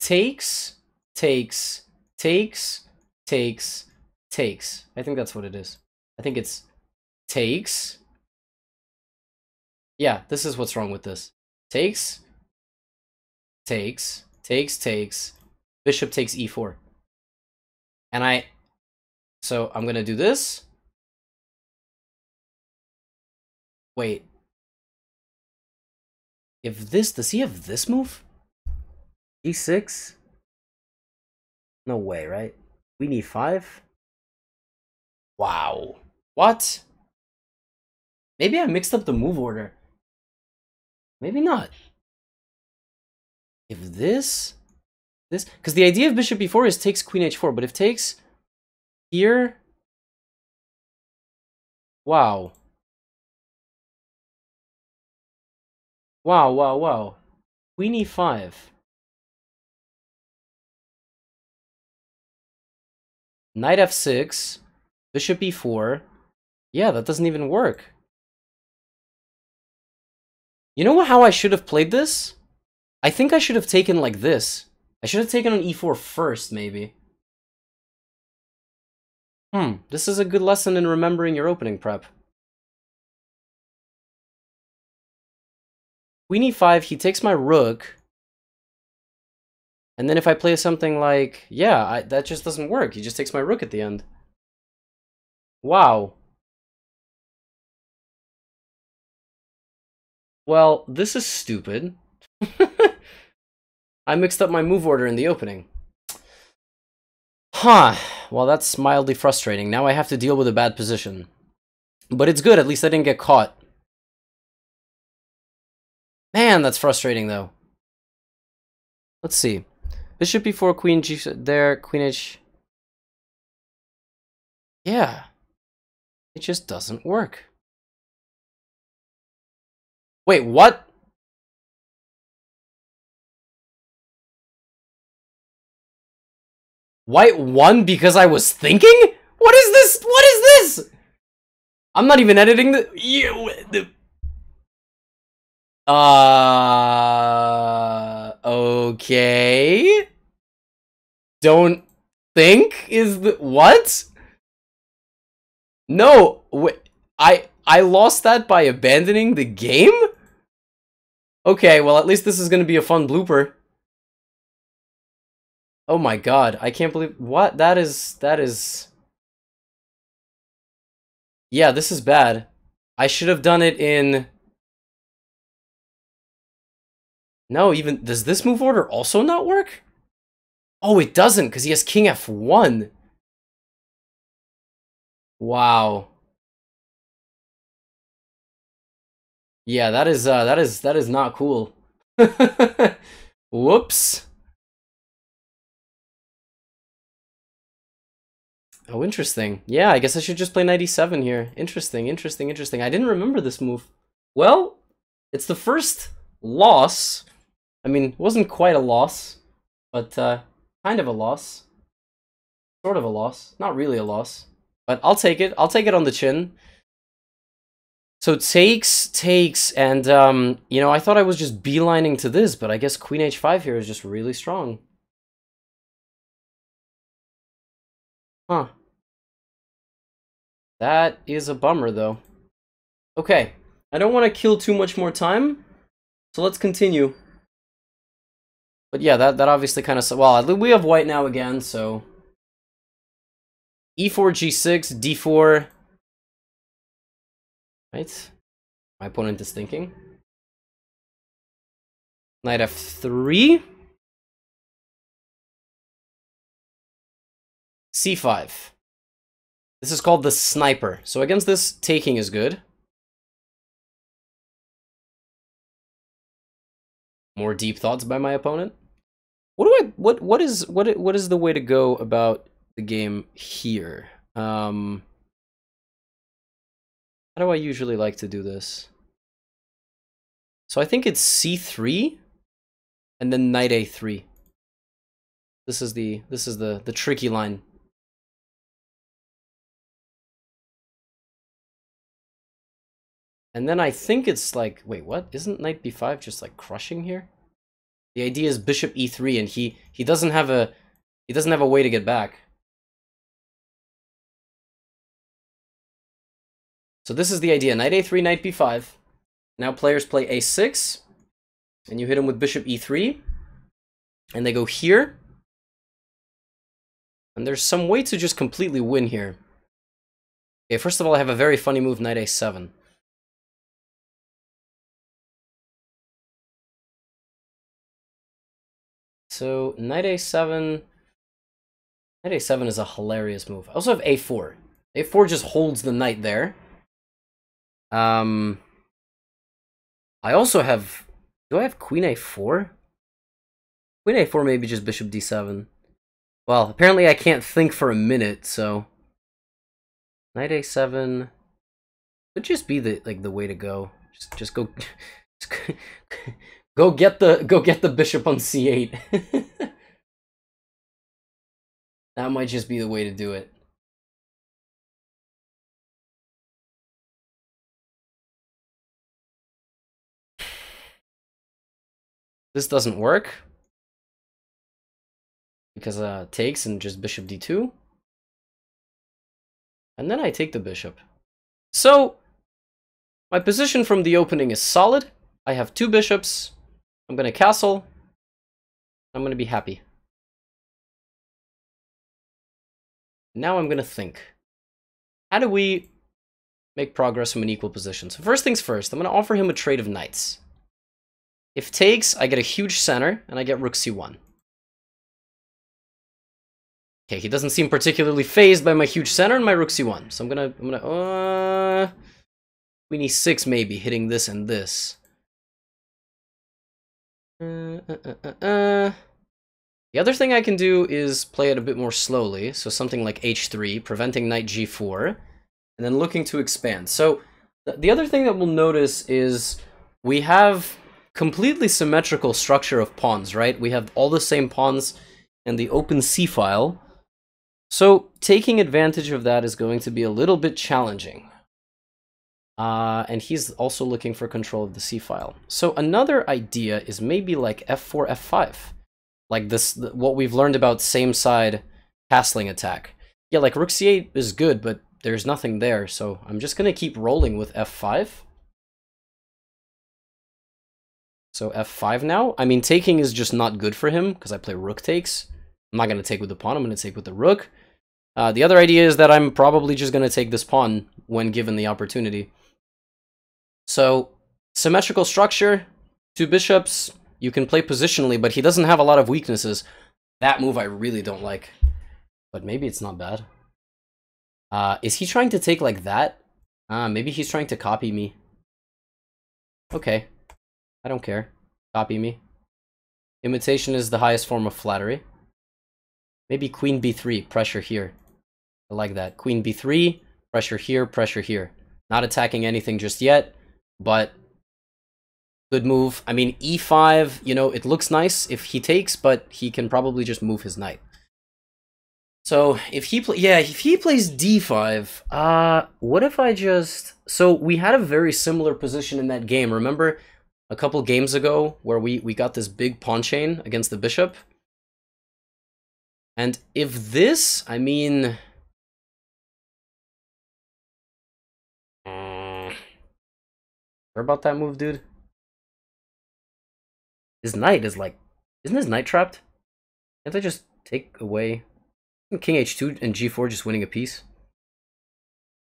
takes, takes, takes, takes, takes. I think that's what it is. I think it's takes. Yeah, this is what's wrong with this. Takes, takes, takes, takes. Bishop takes e4. And I, so I'm going to do this. Wait. If this, does he have this move? e6? No way, right? We need five? Wow. What? Maybe I mixed up the move order. Maybe not. If this, this, because the idea of bishop b4 is takes queen h4, but if takes here, wow. Wow, wow, wow. Queen e5. Knight f6, bishop e4. Yeah, that doesn't even work. You know how I should have played this? I think I should have taken like this. I should have taken on e4 first, maybe. Hmm, this is a good lesson in remembering your opening prep. Queen e5, he takes my rook. And then if I play something like, yeah, I, that just doesn't work. He just takes my rook at the end. Wow. Well, this is stupid. [laughs] I mixed up my move order in the opening. Huh. Well, that's mildly frustrating. Now I have to deal with a bad position. But it's good, at least I didn't get caught. Man, that's frustrating, though. Let's see. Bishop b4 queen g there, queen h. Yeah. It just doesn't work. Wait, what? White won because I was thinking? What is this? What is this? I'm not even editing the you the uh okay. Don't think is the what? No, wait, I I lost that by abandoning the game? Okay, well at least this is going to be a fun blooper. Oh my god, I can't believe what that is that is Yeah, this is bad. I should have done it in No, even does this move order also not work? Oh, it doesn't cuz he has king f1. Wow. Yeah, that is uh that is that is not cool. [laughs] Whoops. Oh, interesting. Yeah, I guess I should just play knight e7 here. Interesting, interesting, interesting. I didn't remember this move. Well, it's the first loss. I mean, it wasn't quite a loss, but uh, kind of a loss. Sort of a loss. Not really a loss. But I'll take it. I'll take it on the chin. So takes, takes, and, um, you know, I thought I was just beelining to this, but I guess queen h5 here is just really strong. Huh. That is a bummer, though. Okay, I don't want to kill too much more time, so let's continue. But yeah, that, that obviously kind of... Well, we have white now again, so... e4, g6, d4. Right? My opponent is thinking. Knight f3. c5. This is called the sniper. So against this, taking is good. More deep thoughts by my opponent. What do I what what is what what is the way to go about the game here? Um How do I usually like to do this? So I think it's c3 and then knight a3. This is the this is the the tricky line. And then I think it's like, wait, what? Isn't knight b5 just like crushing here? The idea is bishop e3 and he he doesn't have a he doesn't have a way to get back. So this is the idea. Knight a3, knight b5. Now players play a6 and you hit him with bishop e3 and they go here. And there's some way to just completely win here. Okay, first of all, I have a very funny move, knight a7. So knight a7. Knight a7 is a hilarious move. I also have a4. a4 just holds the knight there. Um, I also have. Do I have queen a4? Queen a4 maybe just bishop d7. Well, apparently I can't think for a minute, so knight a7 could just be the like the way to go. Just just go just [laughs] Go get the go get the bishop on c8. [laughs] that might just be the way to do it. This doesn't work. Because uh takes and just bishop d2. And then I take the bishop. So my position from the opening is solid. I have two bishops. I'm going to castle. I'm going to be happy. Now I'm going to think. How do we make progress from an equal position? So first things first, I'm going to offer him a trade of knights. If takes, I get a huge center, and I get rook c1. Okay, he doesn't seem particularly phased by my huge center and my rook c1. So I'm gonna, I'm gonna, uh, queen e6 maybe, hitting this and this. Uh, uh, uh, the other thing I can do is play it a bit more slowly, so something like h3, preventing knight g4, and then looking to expand. So th the other thing that we'll notice is we have completely symmetrical structure of pawns, right? We have all the same pawns in the open c-file, so taking advantage of that is going to be a little bit challenging. Uh, and he's also looking for control of the C file. So another idea is maybe like f4, f5. Like this, what we've learned about same side castling attack. Yeah, like rook c8 is good, but there's nothing there, so I'm just going to keep rolling with f5. So f5 now. I mean, taking is just not good for him, because I play rook takes. I'm not going to take with the pawn, I'm going to take with the rook. Uh, the other idea is that I'm probably just going to take this pawn when given the opportunity. So, symmetrical structure, two bishops, you can play positionally, but he doesn't have a lot of weaknesses. That move I really don't like. But maybe it's not bad. Uh, is he trying to take like that? Uh, maybe he's trying to copy me. Okay. I don't care. Copy me. Imitation is the highest form of flattery. Maybe queen b3, pressure here. I like that. Queen b3, pressure here, pressure here. Not attacking anything just yet but good move. I mean, e5, you know, it looks nice if he takes, but he can probably just move his knight. So if he play, yeah, if he plays d5, uh, what if I just? So we had a very similar position in that game. Remember a couple games ago where we we got this big pawn chain against the bishop. And if this, I mean, mm. Sure about that move, dude? His knight is like... Isn't his knight trapped? Can't I just take away... King h2 and g4 just winning a piece.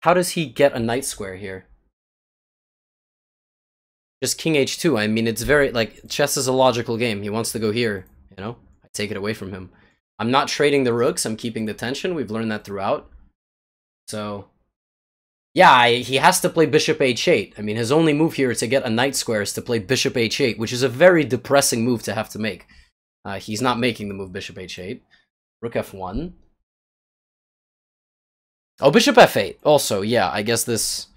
How does he get a knight square here? Just king h2. I mean, it's very, like, chess is a logical game. He wants to go here, you know? I take it away from him. I'm not trading the rooks. I'm keeping the tension. We've learned that throughout. So, yeah, I, he has to play bishop h8. I mean, his only move here to get a knight square is to play bishop h8, which is a very depressing move to have to make. Uh, he's not making the move bishop h8. Rook f1. Oh, bishop f8. Also, yeah, I guess this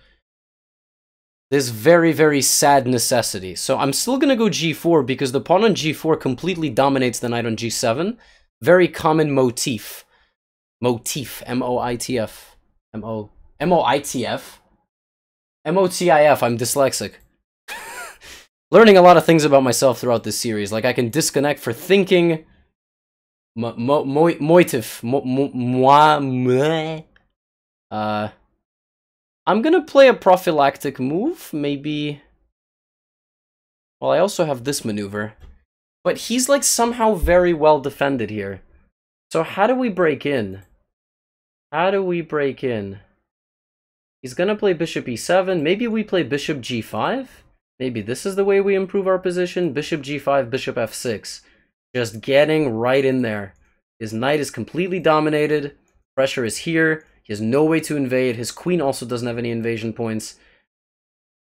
this very, very sad necessity. So I'm still going to go g4 because the pawn on g4 completely dominates the knight on g7. Very common motif. Motif. M-O-I-T-F. M-O... M-O-I-T-F? M-O-T-I-F. I'm dyslexic. [laughs] Learning a lot of things about myself throughout this series. Like, I can disconnect for thinking. Mo... Mo... I'm gonna play a prophylactic move, maybe... Well, I also have this maneuver. But he's like somehow very well defended here. So how do we break in? How do we break in? He's gonna play bishop e7. Maybe we play bishop g5? Maybe this is the way we improve our position. Bishop g5, bishop f6. Just getting right in there. His knight is completely dominated. Pressure is here. He has no way to invade. His queen also doesn't have any invasion points.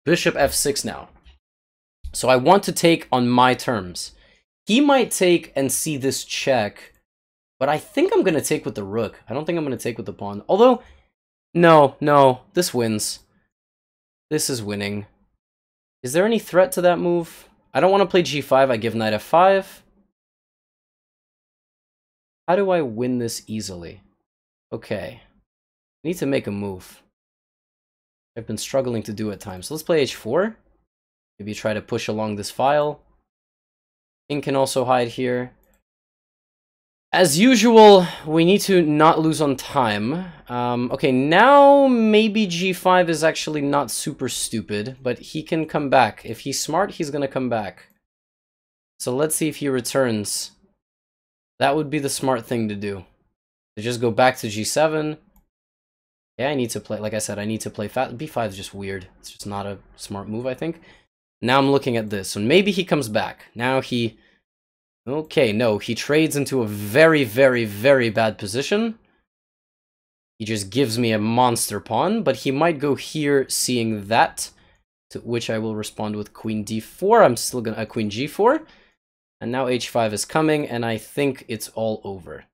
Bishop f6 now. So I want to take on my terms. He might take and see this check, but I think I'm going to take with the rook. I don't think I'm going to take with the pawn. Although, no, no, this wins. This is winning. Is there any threat to that move? I don't want to play g5. I give knight f5. How do I win this easily? Okay. I need to make a move. I've been struggling to do at times. So let's play h4. Maybe try to push along this file. King can also hide here. As usual, we need to not lose on time. Um, okay, now maybe g5 is actually not super stupid, but he can come back. If he's smart, he's going to come back. So let's see if he returns. That would be the smart thing to do. To just go back to g7, yeah, I need to play, like I said, I need to play fast. B5 is just weird. It's just not a smart move, I think. Now I'm looking at this. So maybe he comes back. Now he... Okay, no, he trades into a very, very, very bad position. He just gives me a monster pawn, but he might go here seeing that, to which I will respond with queen d4. I'm still gonna... Uh, queen g4. And now h5 is coming, and I think it's all over.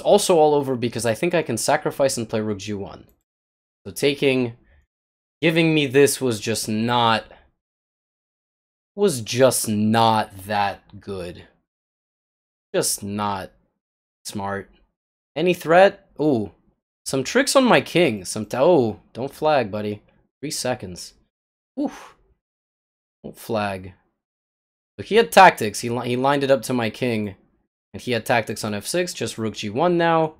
It's also all over because I think I can sacrifice and play rook g1. So taking, giving me this was just not, was just not that good. Just not smart. Any threat? Oh, some tricks on my king. Some, oh, don't flag, buddy. Three seconds. Oof. Don't flag. So he had tactics. He, he lined it up to my king. And he had tactics on f6, just rook g1 now.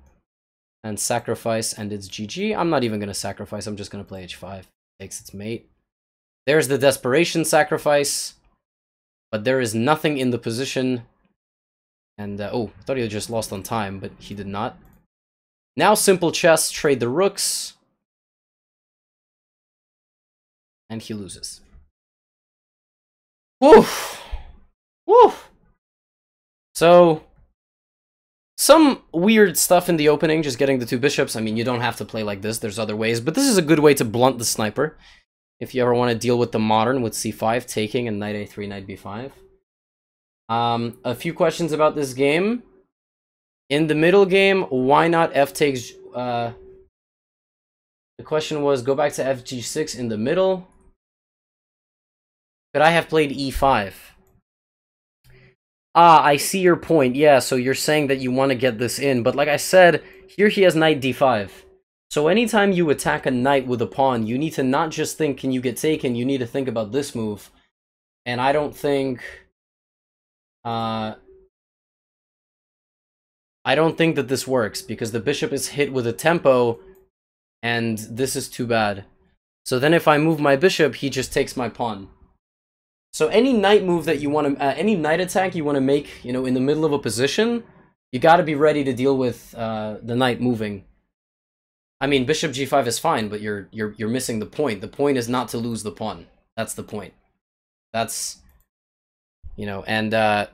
And sacrifice, and it's GG. I'm not even going to sacrifice, I'm just going to play h5. Takes its mate. There's the desperation sacrifice. But there is nothing in the position. And, uh, oh, I thought he just lost on time, but he did not. Now simple chess, trade the rooks. And he loses. Woof! Woof! So, some weird stuff in the opening, just getting the two bishops. I mean, you don't have to play like this. There's other ways. But this is a good way to blunt the sniper. If you ever want to deal with the modern with c5, taking, and knight a3, knight b5. Um, a few questions about this game. In the middle game, why not f takes... Uh, the question was, go back to fg6 in the middle. Could I have played e5? Ah, I see your point. Yeah, so you're saying that you want to get this in. But like I said, here he has knight d5. So anytime you attack a knight with a pawn, you need to not just think, can you get taken? You need to think about this move. And I don't think... Uh, I don't think that this works, because the bishop is hit with a tempo, and this is too bad. So then if I move my bishop, he just takes my pawn. So any knight move that you want to, uh, any knight attack you want to make, you know, in the middle of a position, you got to be ready to deal with uh, the knight moving. I mean, bishop g5 is fine, but you're you're you're missing the point. The point is not to lose the pawn. That's the point. That's you know, and uh,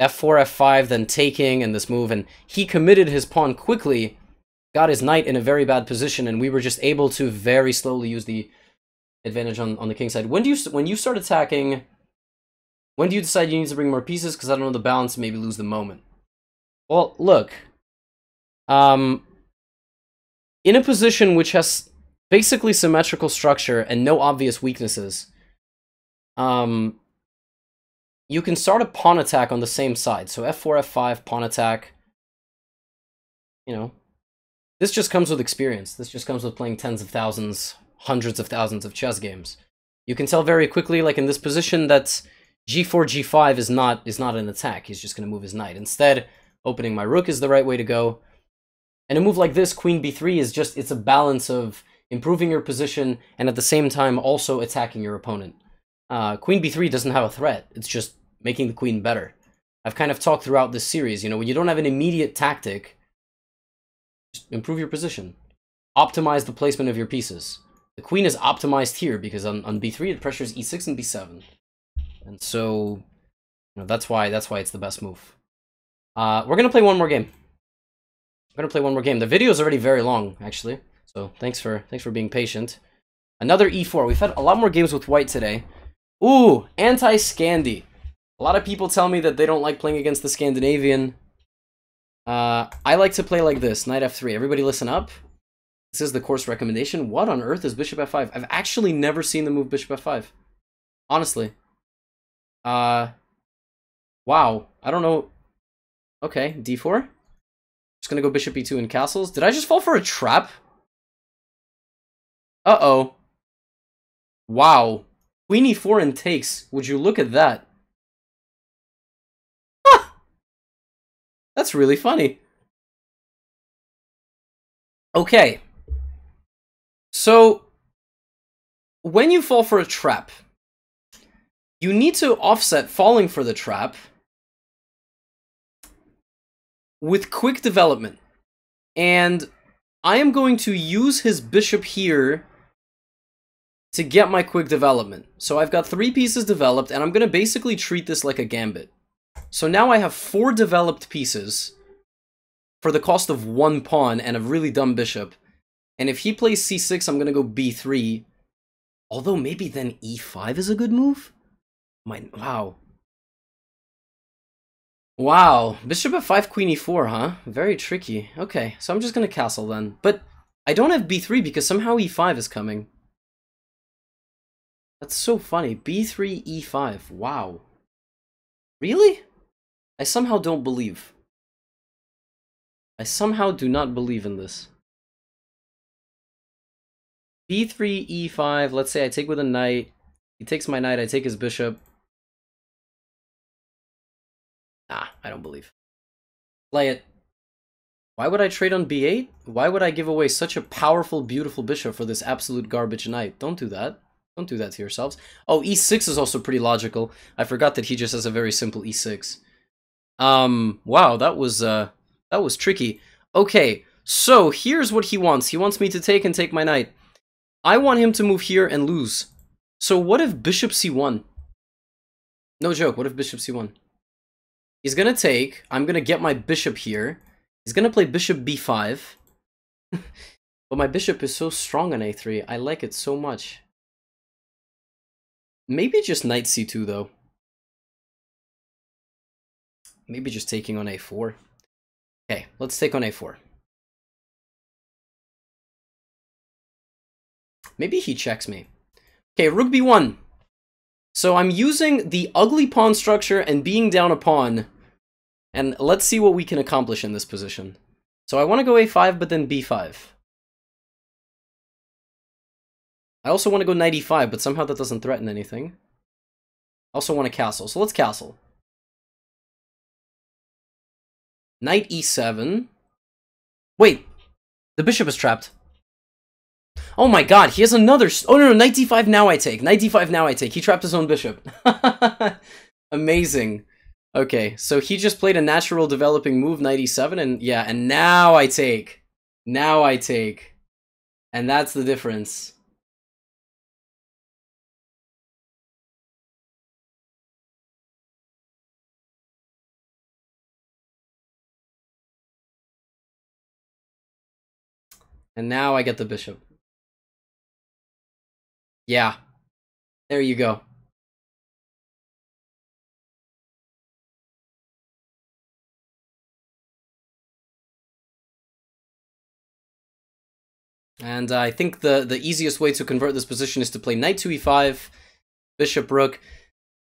f4, f5, then taking and this move, and he committed his pawn quickly, got his knight in a very bad position, and we were just able to very slowly use the advantage on, on the king side. When do you when you start attacking? When do you decide you need to bring more pieces? Because I don't know the balance, maybe lose the moment. Well, look, um, in a position which has basically symmetrical structure and no obvious weaknesses, um, you can start a pawn attack on the same side. So f4, f5, pawn attack. You know, this just comes with experience. This just comes with playing tens of thousands, hundreds of thousands of chess games. You can tell very quickly, like in this position, that g4, g5 is not is not an attack. He's just going to move his knight. Instead, opening my rook is the right way to go. And a move like this, queen b3, is just, it's a balance of improving your position and at the same time also attacking your opponent. Uh, queen b3 doesn't have a threat. It's just making the queen better. I've kind of talked throughout this series, you know, when you don't have an immediate tactic, just improve your position. Optimize the placement of your pieces. The queen is optimized here because on, on b3 it pressures e6 and b7. And so, you know, that's why that's why it's the best move. Uh, we're gonna play one more game. We're gonna play one more game. The video is already very long, actually. So thanks for thanks for being patient. Another e4. We've had a lot more games with white today. Ooh, anti-Scandi. A lot of people tell me that they don't like playing against the Scandinavian. Uh, I like to play like this, knight f3. Everybody listen up. This is the course recommendation. What on earth is bishop f5? I've actually never seen the move bishop f5. Honestly. Uh, wow. I don't know. Okay, d4. Just gonna go bishop e2 in castles. Did I just fall for a trap? Uh-oh. Wow. Queen e4 and takes. Would you look at that? Huh. That's really funny. Okay. So, when you fall for a trap, you need to offset falling for the trap with quick development. And I am going to use his bishop here to get my quick development. So I've got three pieces developed, and I'm going to basically treat this like a gambit. So now I have four developed pieces for the cost of one pawn and a really dumb bishop. And if he plays c6, I'm going to go b3. Although maybe then e5 is a good move? My, wow. Wow, bishop f5, queen e4, huh? Very tricky. Okay, so I'm just gonna castle then. But I don't have b3 because somehow e5 is coming. That's so funny. b3, e5. Wow. Really? I somehow don't believe. I somehow do not believe in this. b3, e5. Let's say I take with a knight. He takes my knight, I take his bishop. I don't believe. Play it. Why would I trade on b8? Why would I give away such a powerful, beautiful bishop for this absolute garbage knight? Don't do that. Don't do that to yourselves. Oh, e6 is also pretty logical. I forgot that he just has a very simple e6. Um, wow, that was, uh, that was tricky. Okay, so here's what he wants. He wants me to take and take my knight. I want him to move here and lose. So what if bishop c1? No joke, what if bishop c1? He's gonna take, I'm gonna get my bishop here. He's gonna play bishop b5. [laughs] but my bishop is so strong on a3, I like it so much. Maybe just knight c2 though. Maybe just taking on a4. Okay, let's take on a4. Maybe he checks me. Okay, rook b1. So I'm using the ugly pawn structure and being down a pawn. And let's see what we can accomplish in this position. So I want to go a5, but then b5. I also want to go knight e5, but somehow that doesn't threaten anything. I also want to castle, so let's castle. Knight e7. Wait, the bishop is trapped. Oh my god, he has another... Oh no, no, knight d5 now I take. Knight d5 now I take. He trapped his own bishop. [laughs] Amazing. Okay, so he just played a natural developing move, knight e7, and yeah, and now I take. Now I take. And that's the difference. And now I get the bishop. Yeah. There you go. And uh, I think the, the easiest way to convert this position is to play knight to e5, bishop rook.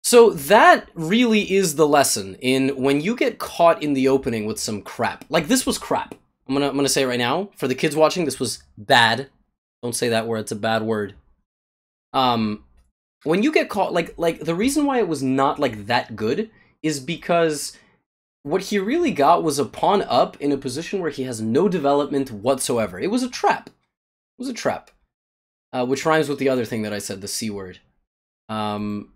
So that really is the lesson in when you get caught in the opening with some crap. Like this was crap. I'm gonna I'm gonna say it right now. For the kids watching, this was bad. Don't say that word, it's a bad word. Um when you get caught like like the reason why it was not like that good is because what he really got was a pawn up in a position where he has no development whatsoever. It was a trap was a trap. Uh, which rhymes with the other thing that I said, the C word. Um,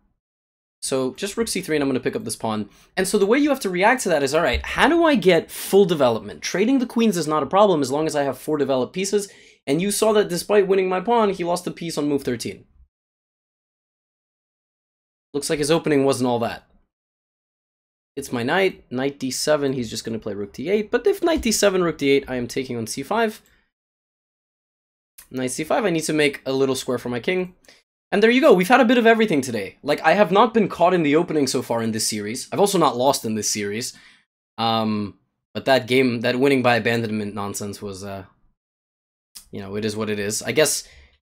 so just rook c3 and I'm going to pick up this pawn. And so the way you have to react to that is, all right, how do I get full development? Trading the queens is not a problem as long as I have four developed pieces. And you saw that despite winning my pawn, he lost a piece on move 13. Looks like his opening wasn't all that. It's my knight, knight d7, he's just going to play rook d8. But if knight d7, rook d8, I am taking on c5. Knight c5, I need to make a little square for my king. And there you go, we've had a bit of everything today. Like, I have not been caught in the opening so far in this series. I've also not lost in this series. Um, but that game, that winning by abandonment nonsense was, uh, you know, it is what it is. I guess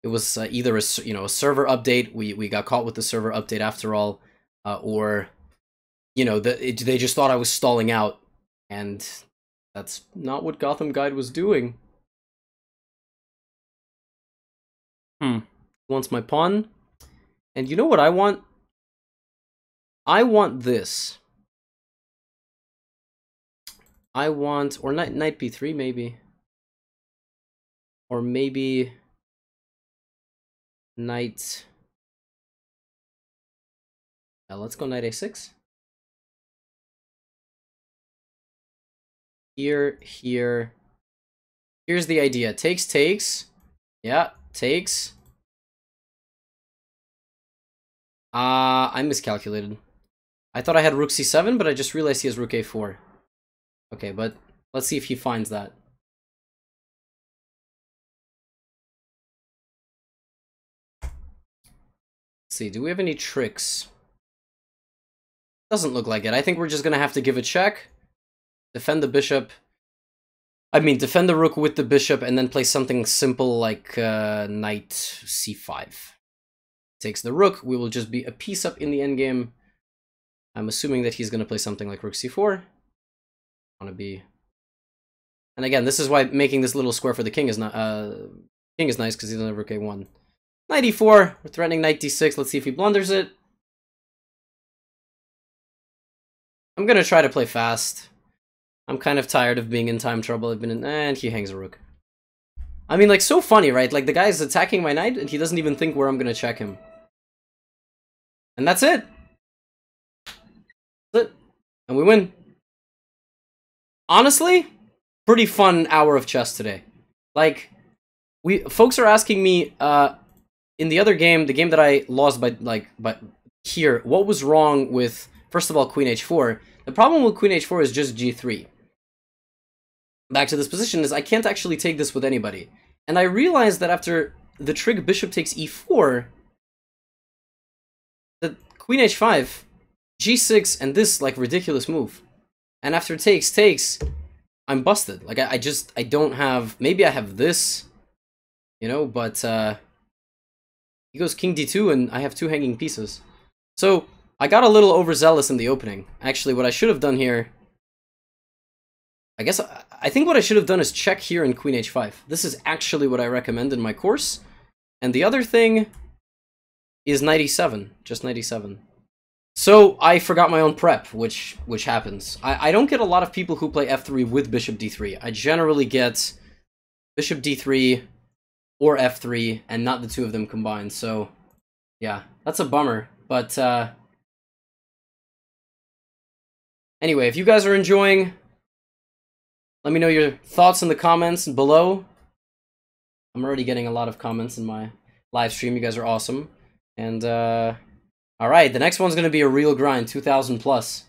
it was uh, either a, you know, a server update, we, we got caught with the server update after all, uh, or, you know, the, it, they just thought I was stalling out, and that's not what Gotham Guide was doing. Hmm. Wants my pawn. And you know what I want? I want this. I want, or knight, knight b3 maybe. Or maybe knight. Uh, let's go knight a6. Here, here. Here's the idea. Takes, takes. Yeah, takes. Ah, uh, I miscalculated. I thought I had rook c7, but I just realized he has rook a4. Okay, but let's see if he finds that. Let's see, do we have any tricks? Doesn't look like it. I think we're just gonna have to give a check. Defend the bishop. I mean, defend the rook with the bishop and then play something simple like uh, knight c5. Takes the rook, we will just be a piece up in the endgame. I'm assuming that he's going to play something like rook c4. Want to be... And again, this is why making this little square for the king is not... Uh, king is nice because he doesn't have rook a1. Knight e4, we're threatening knight d6, let's see if he blunders it. I'm going to try to play fast. I'm kind of tired of being in time trouble. I've been in, and he hangs a rook. I mean, like, so funny, right? Like, the guy is attacking my knight, and he doesn't even think where I'm gonna check him. And that's it. That's it. And we win. Honestly, pretty fun hour of chess today. Like, we folks are asking me, uh, in the other game, the game that I lost by, like, but here, what was wrong with, first of all, queen h4? The problem with queen h4 is just g3 back to this position is I can't actually take this with anybody. And I realized that after the trig bishop takes e4, that queen h5, g6, and this, like, ridiculous move. And after takes, takes, I'm busted. Like, I, I just, I don't have, maybe I have this, you know, but, uh, he goes king d2, and I have two hanging pieces. So, I got a little overzealous in the opening. Actually, what I should have done here I guess I think what I should have done is check here in queen h5. This is actually what I recommend in my course. And the other thing is knight e7, just knight e7. So I forgot my own prep, which which happens. I, I don't get a lot of people who play f3 with bishop d3. I generally get bishop d3 or f3 and not the two of them combined. So yeah, that's a bummer. But uh, Anyway, if you guys are enjoying, let me know your thoughts in the comments below. I'm already getting a lot of comments in my live stream. You guys are awesome. And, uh, alright, the next one's gonna be a real grind, 2,000 plus.